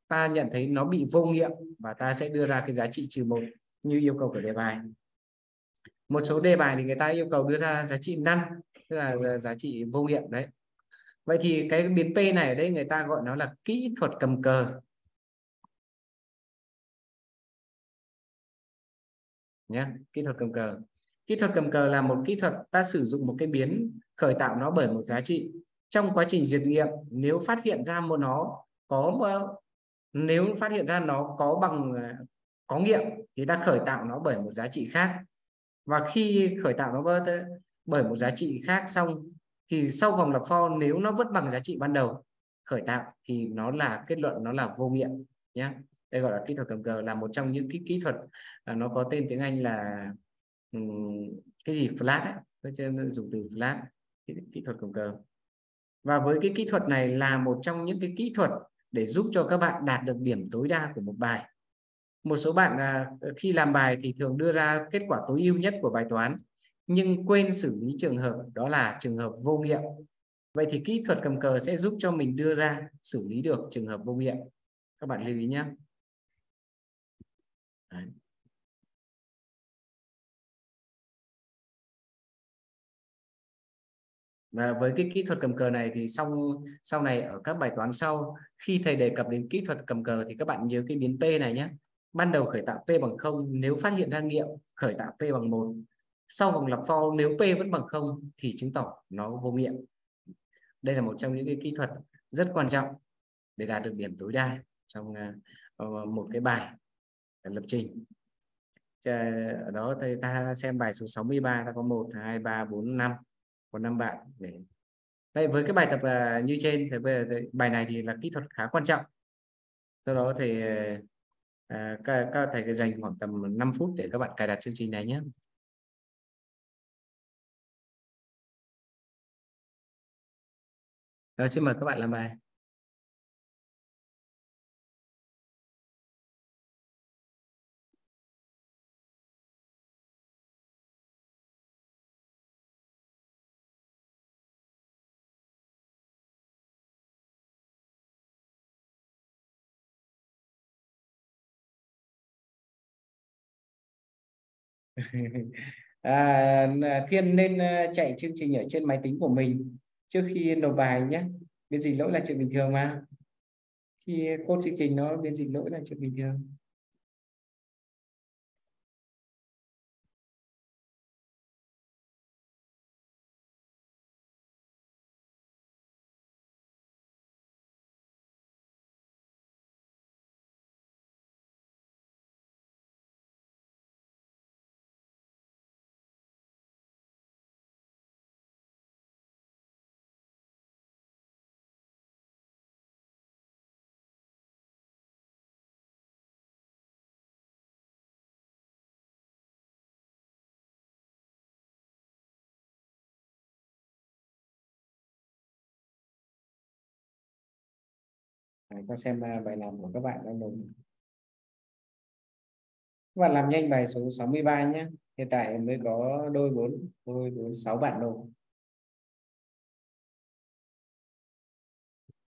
ta nhận thấy nó bị vô nghiệm và ta sẽ đưa ra cái giá trị trừ một như yêu cầu của đề bài. Một số đề bài thì người ta yêu cầu đưa ra giá trị năn tức là giá trị vô nghiệm đấy. Vậy thì cái biến p này ở đây người ta gọi nó là kỹ thuật cầm cờ. Nhé kỹ thuật cầm cờ kỹ thuật cầm cờ là một kỹ thuật ta sử dụng một cái biến khởi tạo nó bởi một giá trị. Trong quá trình duyệt nghiệm, nếu phát hiện ra một nó có nếu phát hiện ra nó có bằng à, có nghiệm thì ta khởi tạo nó bởi một giá trị khác. Và khi khởi tạo nó bởi một giá trị khác xong thì sau vòng lập for nếu nó vẫn bằng giá trị ban đầu, khởi tạo thì nó là, kết luận nó là vô nghiệm nhé đây gọi là kỹ thuật cầm cờ, là một trong những cái kỹ thuật à, nó có tên tiếng Anh là cái gì? Flat ấy. Trên dùng từ flat kỹ, kỹ thuật cầm cờ. Và với cái kỹ thuật này là một trong những cái kỹ thuật để giúp cho các bạn đạt được điểm tối đa của một bài. Một số bạn à, khi làm bài thì thường đưa ra kết quả tối ưu nhất của bài toán nhưng quên xử lý trường hợp đó là trường hợp vô nghiệm vậy thì kỹ thuật cầm cờ sẽ giúp cho mình đưa ra xử lý được trường hợp vô nghiệm các bạn lưu ý nhé. Đấy. Và với cái kỹ thuật cầm cờ này thì sau sau này ở các bài toán sau, khi thầy đề cập đến kỹ thuật cầm cờ thì các bạn nhớ cái biến P này nhé. Ban đầu khởi tạo P bằng 0 nếu phát hiện ra nghiệm, khởi tạo P bằng 1 sau vòng lặp for, nếu p vẫn bằng không thì chứng tỏ nó vô nghiệm. Đây là một trong những cái kỹ thuật rất quan trọng để đạt được điểm tối đa trong ờ, ờ, một cái bài lập trình. Ở đó thì ta xem bài số 63 ta có 1 2 3 4 5 của năm bạn để đây với cái bài tập là như trên thì bây giờ bài này thì là kỹ thuật khá quan trọng sau đó thì à, các, các thầy dành khoảng tầm 5 phút để các bạn cài đặt chương trình này nhé Rồi xin mời các bạn làm bài. À, à, Thiên nên à, chạy chương trình ở trên máy tính của mình trước khi nộp bài nhé. Biến dịch lỗi là chuyện bình thường mà. Khi code chương trình nó biến dịch lỗi là chuyện bình thường. Đấy, con xem à, bài làm của các bạn đang nộp. Các bạn làm nhanh bài số 63 nhé. Hiện tại mới có đôi bốn đôi bốn sáu bạn đồ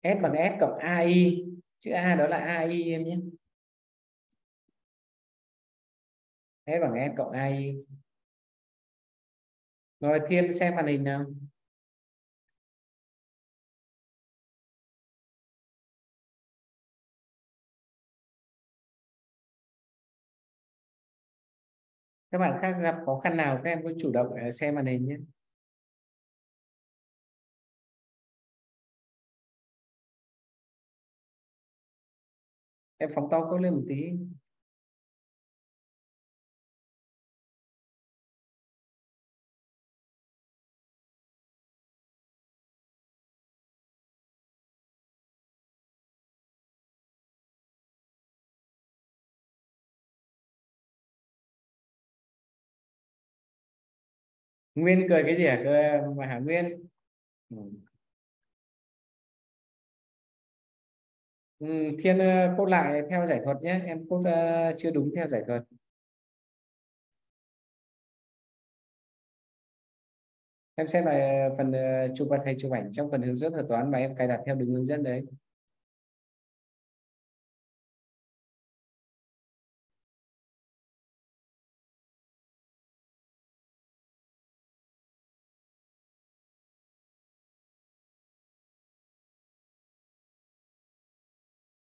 S bằng S cộng AI chữ A đó là AI em nhé. S bằng S cộng AI rồi Thiên xem màn hình nào? Các bạn khác gặp khó khăn nào, các em cứ chủ động ờ, xem màn hình nhé. Em phóng to có lên một tí. Nguyên cười cái gì hả? Cười mà hả Nguyên? Ừ. Ừ, Thiên uh, cốt lại theo giải thuật nhé. Em cốt uh, chưa đúng theo giải thuật. Em xem lại phần uh, chụp và thầy chụp ảnh trong phần hướng dẫn thuật toán mà em cài đặt theo đúng hướng dẫn đấy.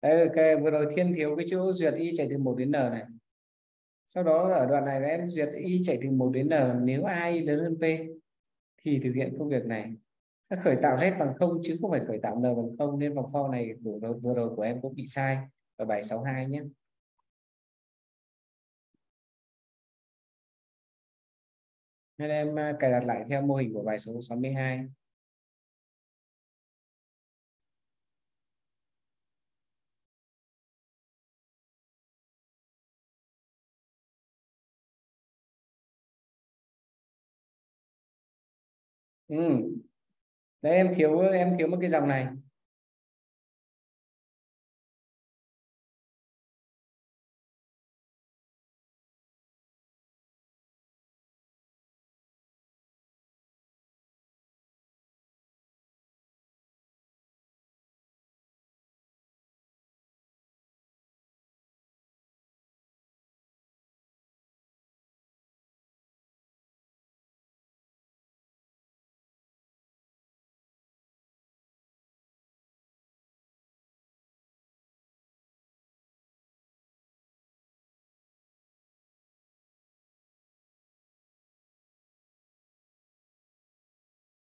Đây, okay. vừa rồi Thiên thiếu cái chỗ duyệt y chạy từ 1 đến n này. Sau đó ở đoạn này em duyệt y chạy từ 1 đến n nếu ai lớn hơn p thì thực hiện công việc này. Nó khởi tạo z bằng không chứ không phải khởi tạo n bằng không nên vòng for này vừa rồi, vừa rồi của em cũng bị sai ở bài 62 nhé. Nên em à, cài đặt lại theo mô hình của bài số 62. Ừ. đấy em thiếu em thiếu một cái dòng này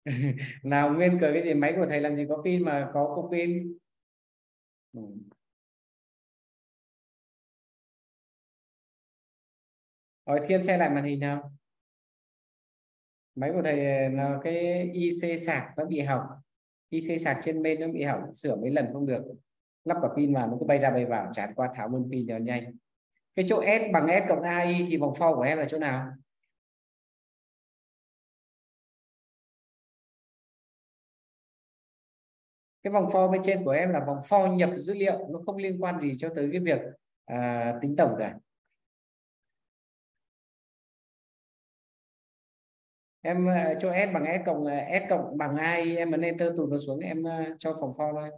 [LAUGHS] nào, nguyên cười cái gì? Máy của thầy làm gì? Có pin mà, có cục pin. Ừ. rồi thiên xe lại màn hình nào? Máy của thầy ờ, là cái IC sạc nó bị hỏng. IC sạc trên bên nó bị hỏng, sửa mấy lần không được. Lắp cả pin vào nó cứ bay ra bay vào chán qua tháo luôn pin cho nhanh. Cái chỗ S bằng S cộng AI thì vòng for của em là chỗ nào? Cái vòng for bên trên của em là vòng for nhập dữ liệu nó không liên quan gì cho tới cái việc à, tính tổng cả. Em à, cho s bằng s cộng à, s cộng bằng ai em ấn enter tụt nó xuống em à, cho vòng for thôi.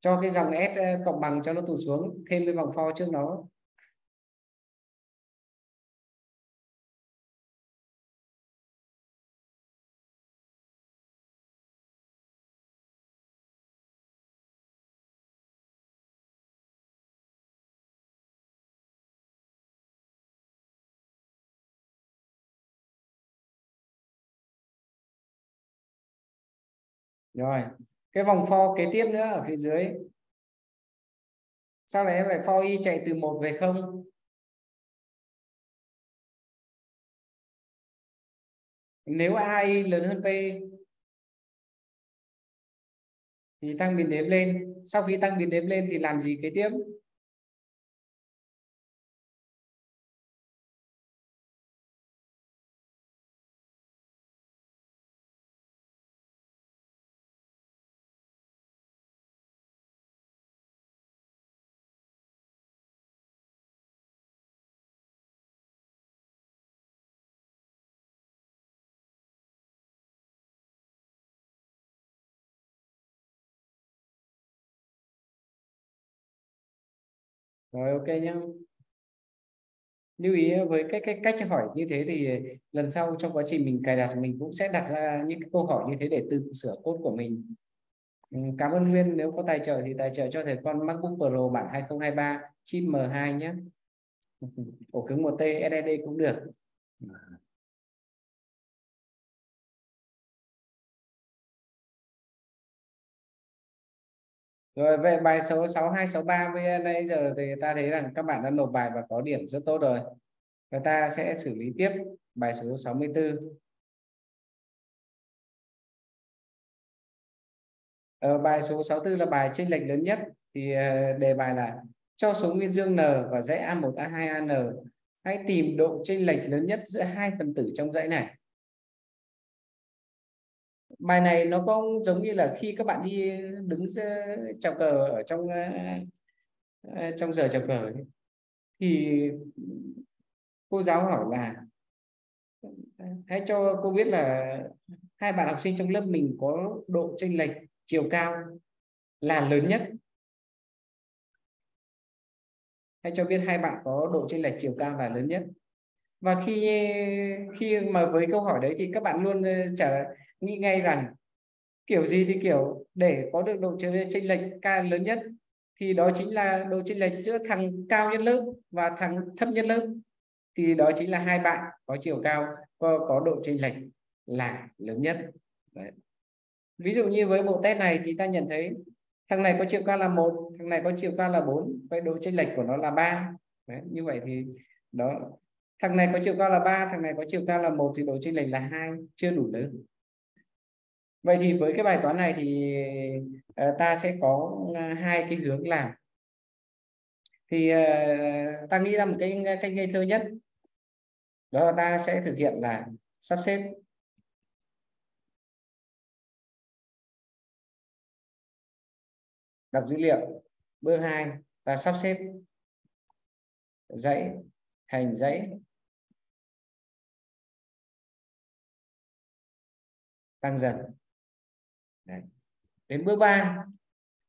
Cho cái dòng S cộng bằng cho nó tụt xuống thêm cái vòng for trước nó rồi, cái vòng for kế tiếp nữa ở phía dưới. Sau này em lại for y chạy từ một về không. Nếu ai lớn hơn p thì tăng biến đếm lên. Sau khi tăng biến đếm lên thì làm gì kế tiếp? Rồi, ok nhá. Lưu ý với cái cách cách hỏi như thế thì lần sau trong quá trình mình cài đặt, mình cũng sẽ đặt ra những câu hỏi như thế để tự sửa cốt của mình. Ừ, cảm ơn Nguyên. Nếu có tài trợ thì tài trợ cho thầy con MacBook Pro bản 2023 chip M2 nhé ổ cứng 1T SSD cũng được. À. Rồi về bài số 6263 với nãy giờ thì ta thấy rằng các bạn đã nộp bài và có điểm rất tốt rồi. Và ta sẽ xử lý tiếp bài số 64. Ở ờ, bài số 64 là bài chênh lệch lớn nhất thì ờ, đề bài là cho số nguyên dương n và dãy A1 A2 AN hãy tìm độ chênh lệch lớn nhất giữa hai phần tử trong dãy này bài này nó có giống như là khi các bạn đi đứng chào cờ ở trong ờ, ờ, trong giờ chào cờ ấy, thì cô giáo hỏi là hãy cho cô biết là hai bạn học sinh trong lớp mình có độ chênh lệch chiều cao là lớn nhất. Hãy cho biết hai bạn có độ chênh lệch chiều cao là lớn nhất. Và khi khi mà với câu hỏi đấy thì các bạn luôn ờ, trả nghĩ ngay rằng kiểu gì thì kiểu để có được độ chênh lệch ca lớn nhất thì đó chính là độ chênh lệch giữa thằng cao nhất lớp và thằng thấp nhất lớp. Thì đó chính là hai bạn có chiều cao có, có độ chênh lệch là lớn nhất. Đấy. ví dụ như với bộ test này thì ta nhận thấy thằng này có chiều cao là một thằng này có chiều cao là bốn vậy độ chênh lệch của nó là ba. Như vậy thì đó thằng này có chiều cao là ba thằng này có chiều cao là một thì độ chênh lệch là hai chưa đủ lớn vậy thì với cái bài toán này thì uh, ta sẽ có uh, hai cái hướng làm. Thì uh, ta nghĩ là một cái cách ngây thơ nhất. Đó là ta sẽ thực hiện là sắp xếp. Đọc dữ liệu. Bước 2 ta sắp xếp. Dãy thành dãy. Tăng dần đến bước 3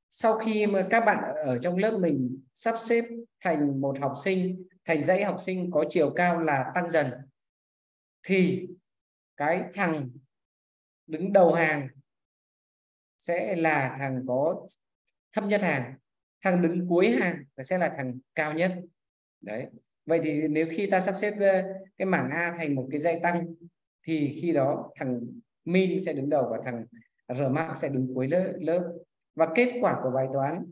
sau khi mà các bạn ở trong lớp mình sắp xếp thành một học sinh, thành dãy học sinh có chiều cao là tăng dần, thì cái thằng đứng đầu hàng sẽ là thằng có thấp nhất hàng, thằng đứng cuối hàng sẽ là thằng cao nhất. Đấy. Vậy thì nếu khi ta sắp xếp cái mảng A thành một cái dãy tăng, thì khi đó thằng min sẽ đứng đầu và thằng R max sẽ đứng cuối lớp, lớp. Và kết quả của bài toán.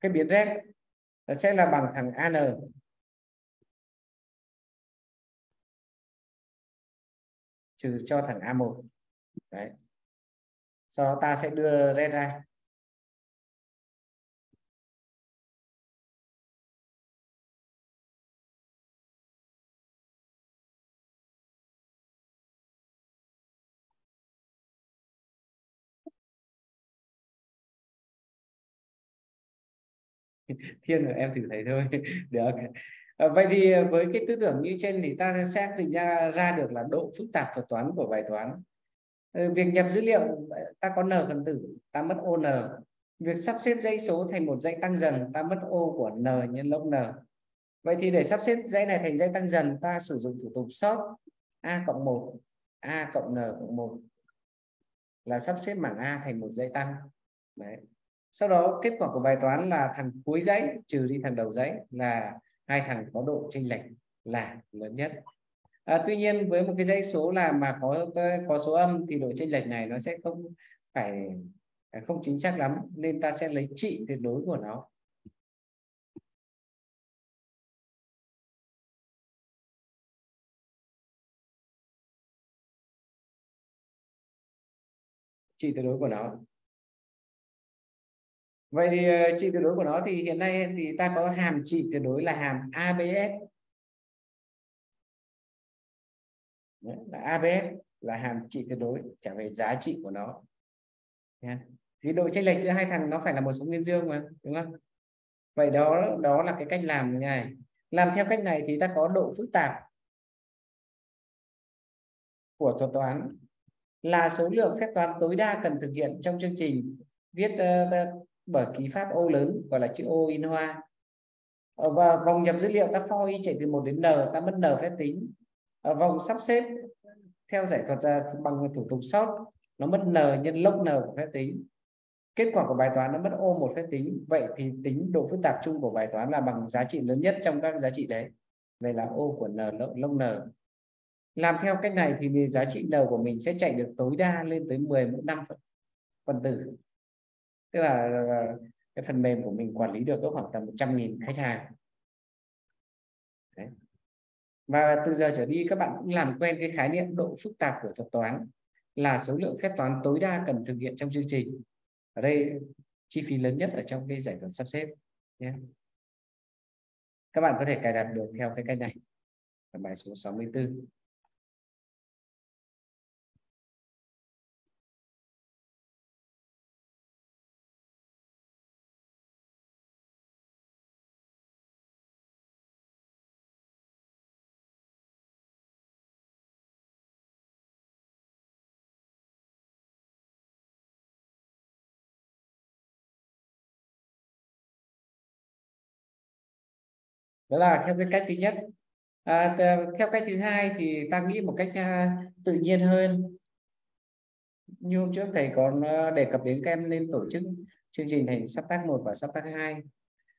Cái biến z sẽ là bằng thằng an trừ cho thằng a1 đấy. Sau đó ta sẽ đưa z ra. [LAUGHS] thiên là em thử thấy thôi. [LAUGHS] Được. À, vậy thì ờ, với cái tư tưởng như trên thì ta sẽ định ra ra được là độ phức tạp thuật toán của bài toán. Ờ, việc nhập dữ liệu ta có n phần tử ta mất ô n. Việc sắp xếp dãy số thành một dãy tăng dần ta mất ô của n nhân log n. Vậy thì để sắp xếp dãy này thành dãy tăng dần ta sử dụng thủ tục sort a cộng 1 a cộng n cộng 1 là sắp xếp mảng a thành một dãy tăng. Đấy sau đó kết quả của bài toán là thằng cuối dãy trừ đi thằng đầu dãy là hai thằng có độ chênh lệch là lớn nhất. À, tuy nhiên với một cái dãy số là mà có có số âm thì độ chênh lệch này nó sẽ không phải à, không chính xác lắm nên ta sẽ lấy trị tuyệt đối của nó. Trị tuyệt đối của nó vậy thì ờ, trị tuyệt đối của nó thì hiện nay thì ta có hàm trị tuyệt đối là hàm ABS Đấy, là ABS là hàm trị tuyệt đối trả về giá trị của nó. Yeah. vì độ chênh lệch giữa hai thằng nó phải là một số nguyên dương mà đúng không? Vậy đó đó là cái cách làm như này. Làm theo cách này thì ta có độ phức tạp của thuật toán là số lượng phép toán tối đa cần thực hiện trong chương trình. Viết uh, bởi ký pháp ô lớn, gọi là chữ ô in hoa. Ờ, và vòng nhập dữ liệu ta for y chạy từ 1 đến n, ta mất n phép tính. Ở vòng sắp xếp theo giải thuật ra bằng thủ tục sort, nó mất n nhân log n của phép tính. Kết quả của bài toán nó mất ô một phép tính. Vậy thì tính độ phức tạp chung của bài toán là bằng giá trị lớn nhất trong các giá trị đấy. Vậy là ô của n log n. Làm theo cách này thì giá trị n của mình sẽ chạy được tối đa lên tới 10 mũ 5 phần tử tức là ờ, ờ, cái phần mềm của mình quản lý được có khoảng tầm 100.000 khách hàng. Đấy. và từ giờ trở đi, các bạn cũng làm quen cái khái niệm độ phức tạp của thuật toán là số lượng phép toán tối đa cần thực hiện trong chương trình. Ở đây, chi phí lớn nhất ở trong cái giải thuật sắp xếp, nhé. Các bạn có thể cài đặt được theo cái cách này. Ở bài số 64 đó là theo cái cách thứ nhất. À, theo cách thứ hai thì ta nghĩ một cách uh, tự nhiên hơn. Như hôm trước thầy còn à, đề cập đến các em nên tổ chức chương trình thành sắp tác một và sắp tác hai.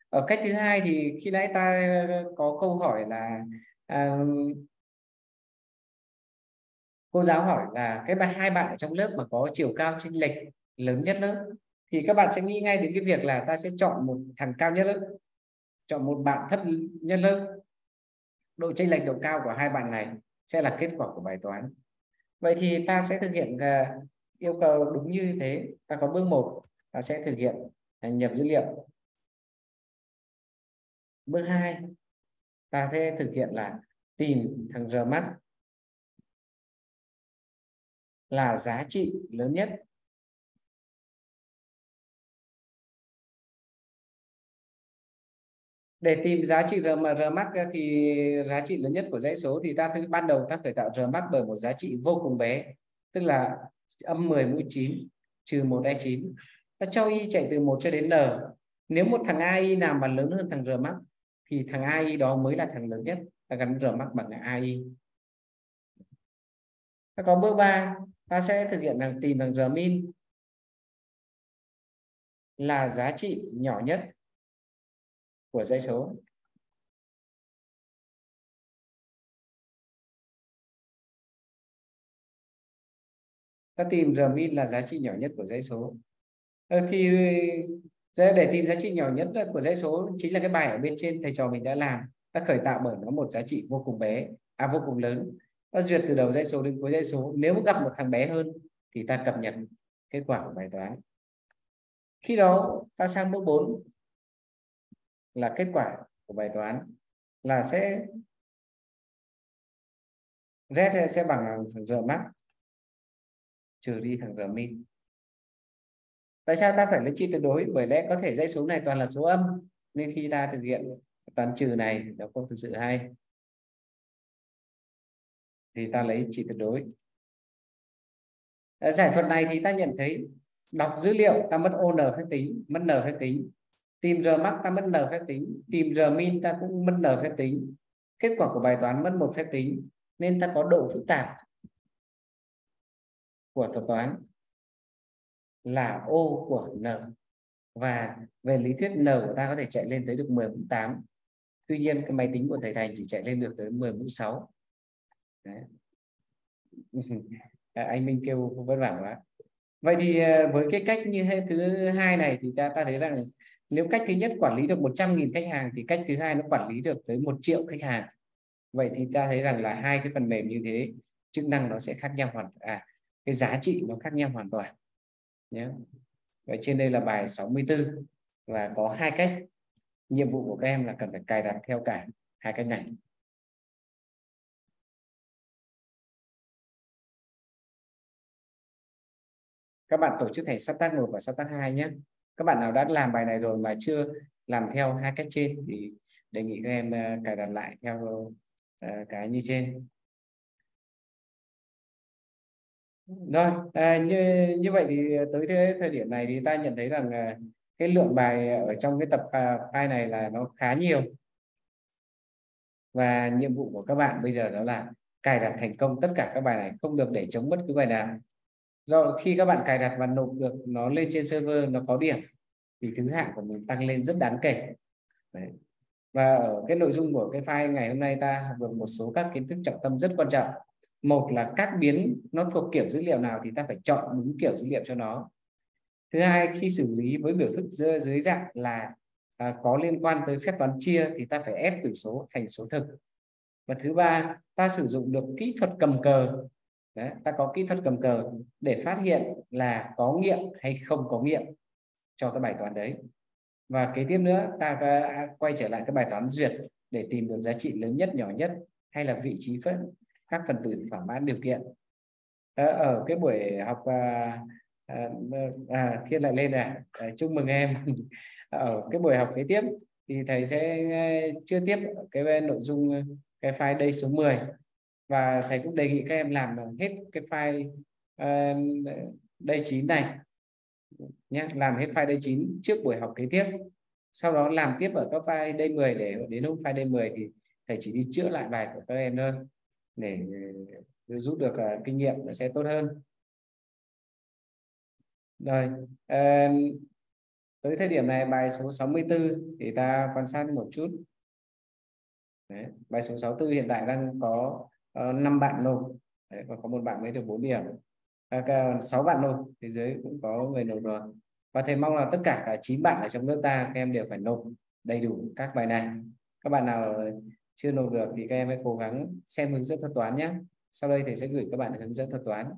Ở cách thứ hai thì khi nãy ta à, có câu hỏi là à, cô giáo hỏi là cái bài hai bạn ở trong lớp mà có chiều cao chênh lệch lớn nhất lớp thì các bạn sẽ nghĩ ngay đến cái việc là ta sẽ chọn một thằng cao nhất lớp chọn một bạn thấp nhất lớp. Độ chênh lệch độ cao của hai bạn này sẽ là kết quả của bài toán. Vậy thì ta sẽ thực hiện ờ, yêu cầu đúng như thế. Ta có bước một, ta sẽ thực hiện à, nhập dữ liệu. Bước hai, ta sẽ thực hiện là tìm thằng r mắt là giá trị lớn nhất. Để tìm giá trị rmax thì giá trị lớn nhất của dãy số thì ta ban đầu ta khởi tạo rmax bởi một giá trị vô cùng bé, tức là âm 10 mũ 9 trừ 1 E9 ta cho y chạy từ 1 cho đến N nếu một thằng AI nào mà lớn hơn thằng rmax thì thằng AI đó mới là thằng lớn nhất, ta gắn rmax bằng AI ta có bước 3 ta sẽ thực hiện là tìm thằng rmin là giá trị nhỏ nhất của dãy số. Ta tìm r min là giá trị nhỏ nhất của dãy số. Ờ, thì để tìm giá trị nhỏ nhất của dãy số chính là cái bài ở bên trên thầy trò mình đã làm. Ta khởi tạo bởi nó một giá trị vô cùng bé à vô cùng lớn. Ta duyệt từ đầu dãy số đến cuối dãy số. Nếu gặp một thằng bé hơn thì ta cập nhật kết quả của bài toán. Khi đó ta sang bước 4 là kết quả của bài toán là sẽ z sẽ bằng thằng r max trừ đi thằng r min. Tại sao ta phải lấy chi tuyệt đối? Bởi lẽ có thể dãy số này toàn là số âm. Nên khi ta thực hiện toán trừ này, nó không thực sự hay. Thì ta lấy trị tuyệt đối. Ở giải thuật này thì ta nhận thấy đọc dữ liệu, ta mất ON phép tính, mất N phép tính tìm R max ta mất N phép tính tìm R min ta cũng mất N phép tính. Kết quả của bài toán mất một phép tính nên ta có độ phức tạp của thuật toán là ô của N. Và về lý thuyết N của ta có thể chạy lên tới được 10 mũ 8 tuy nhiên cái máy tính của thầy Thành chỉ chạy lên được tới 10 mũ 6 Đấy. [LAUGHS] À, anh Minh kêu vất vả quá. Vậy thì à, với cái cách như thứ hai này thì ta ta thấy rằng nếu cách thứ nhất quản lý được 100.000 khách hàng thì cách thứ hai nó quản lý được tới một triệu khách hàng. Vậy thì ta thấy rằng là hai cái phần mềm như thế, chức năng nó sẽ khác nhau hoàn à cái giá trị nó khác nhau hoàn toàn. Nhé. Vậy trên đây là bài 64 và có hai cách. Nhiệm vụ của các em là cần phải cài đặt theo cả hai cách này các bạn tổ chức thành sát tác 1 và sát tác 2 nhé các bạn nào đã làm bài này rồi mà chưa làm theo hai cách trên thì đề nghị các em ờ, cài đặt lại theo ờ, cái như trên. Rồi à, như như vậy thì tới thế, thời điểm này thì ta nhận thấy rằng cái lượng bài ở trong cái tập file này là nó khá nhiều. Và nhiệm vụ của các bạn bây giờ đó là cài đặt thành công tất cả các bài này không được để chống bất cứ bài nào do khi các bạn cài đặt và nộp được nó lên trên server nó có điểm thì thứ hạng của mình tăng lên rất đáng kể. Đấy. và ở cái nội dung của cái file ngày hôm nay ta học được một số các kiến thức trọng tâm rất quan trọng. Một là các biến nó thuộc kiểu dữ liệu nào thì ta phải chọn đúng kiểu dữ liệu cho nó. Thứ hai khi xử lý với biểu thức dưới, dưới dạng là à, có liên quan tới phép toán chia thì ta phải ép tử số thành số thực. Và thứ ba ta sử dụng được kỹ thuật cầm cờ. Đấy, ta có kỹ thuật cầm cờ để phát hiện là có nghiệm hay không có nghiệm cho cái bài toán đấy. Và kế tiếp nữa ta quay trở lại cái bài toán duyệt để tìm được giá trị lớn nhất nhỏ nhất hay là vị trí phân các phần tử thỏa mãn điều kiện. Ở, ở cái buổi học à, à, à, thiên lại lên à, à, chúc mừng em. [LAUGHS] Ở cái buổi học kế tiếp thì thầy sẽ à, chưa tiếp cái nội dung à, cái file đây số 10 và thầy cũng đề nghị các em làm hết cái file uh, đây 9 này. Nhé làm hết file đây 9 trước buổi học kế tiếp. Sau đó làm tiếp ở các file đây 10 để đến lúc file đây 10 thì thầy chỉ đi chữa lại bài của các em thôi để ờ, rút được uh, kinh nghiệm nó sẽ tốt hơn. Rồi uh, tới thời điểm này bài số 64 thì ta quan sát một chút. Đấy, bài số 64 hiện tại đang có Ờ, năm bạn nộp Đấy, và có một bạn mới được 4 điểm. Ờ, sáu bạn nộp thì dưới cũng có người nộp rồi. Và thầy mong là tất cả cả chín bạn ở trong lớp ta các em đều phải nộp đầy đủ các bài này. Các bạn nào chưa nộp được thì các em hãy cố gắng xem hướng dẫn thuật toán nhé. Sau đây thầy sẽ gửi các bạn hướng dẫn thuật toán.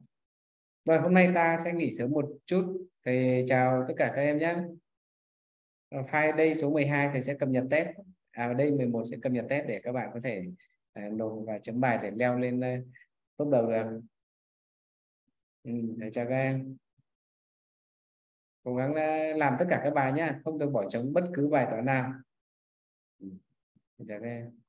Rồi hôm nay ta sẽ nghỉ sớm một chút. Thầy chào tất cả các em nhé. Ờ, file đây số 12 thầy sẽ cập nhật test. À đây 11 sẽ cập nhật test để các bạn có thể nộp và chấm bài để leo lên tốt top đầu được. Ừ, thầy chào các em cố gắng ờ, làm tất cả các bài nhé không được bỏ trống bất cứ bài toán nào. Ừ, thầy chào các em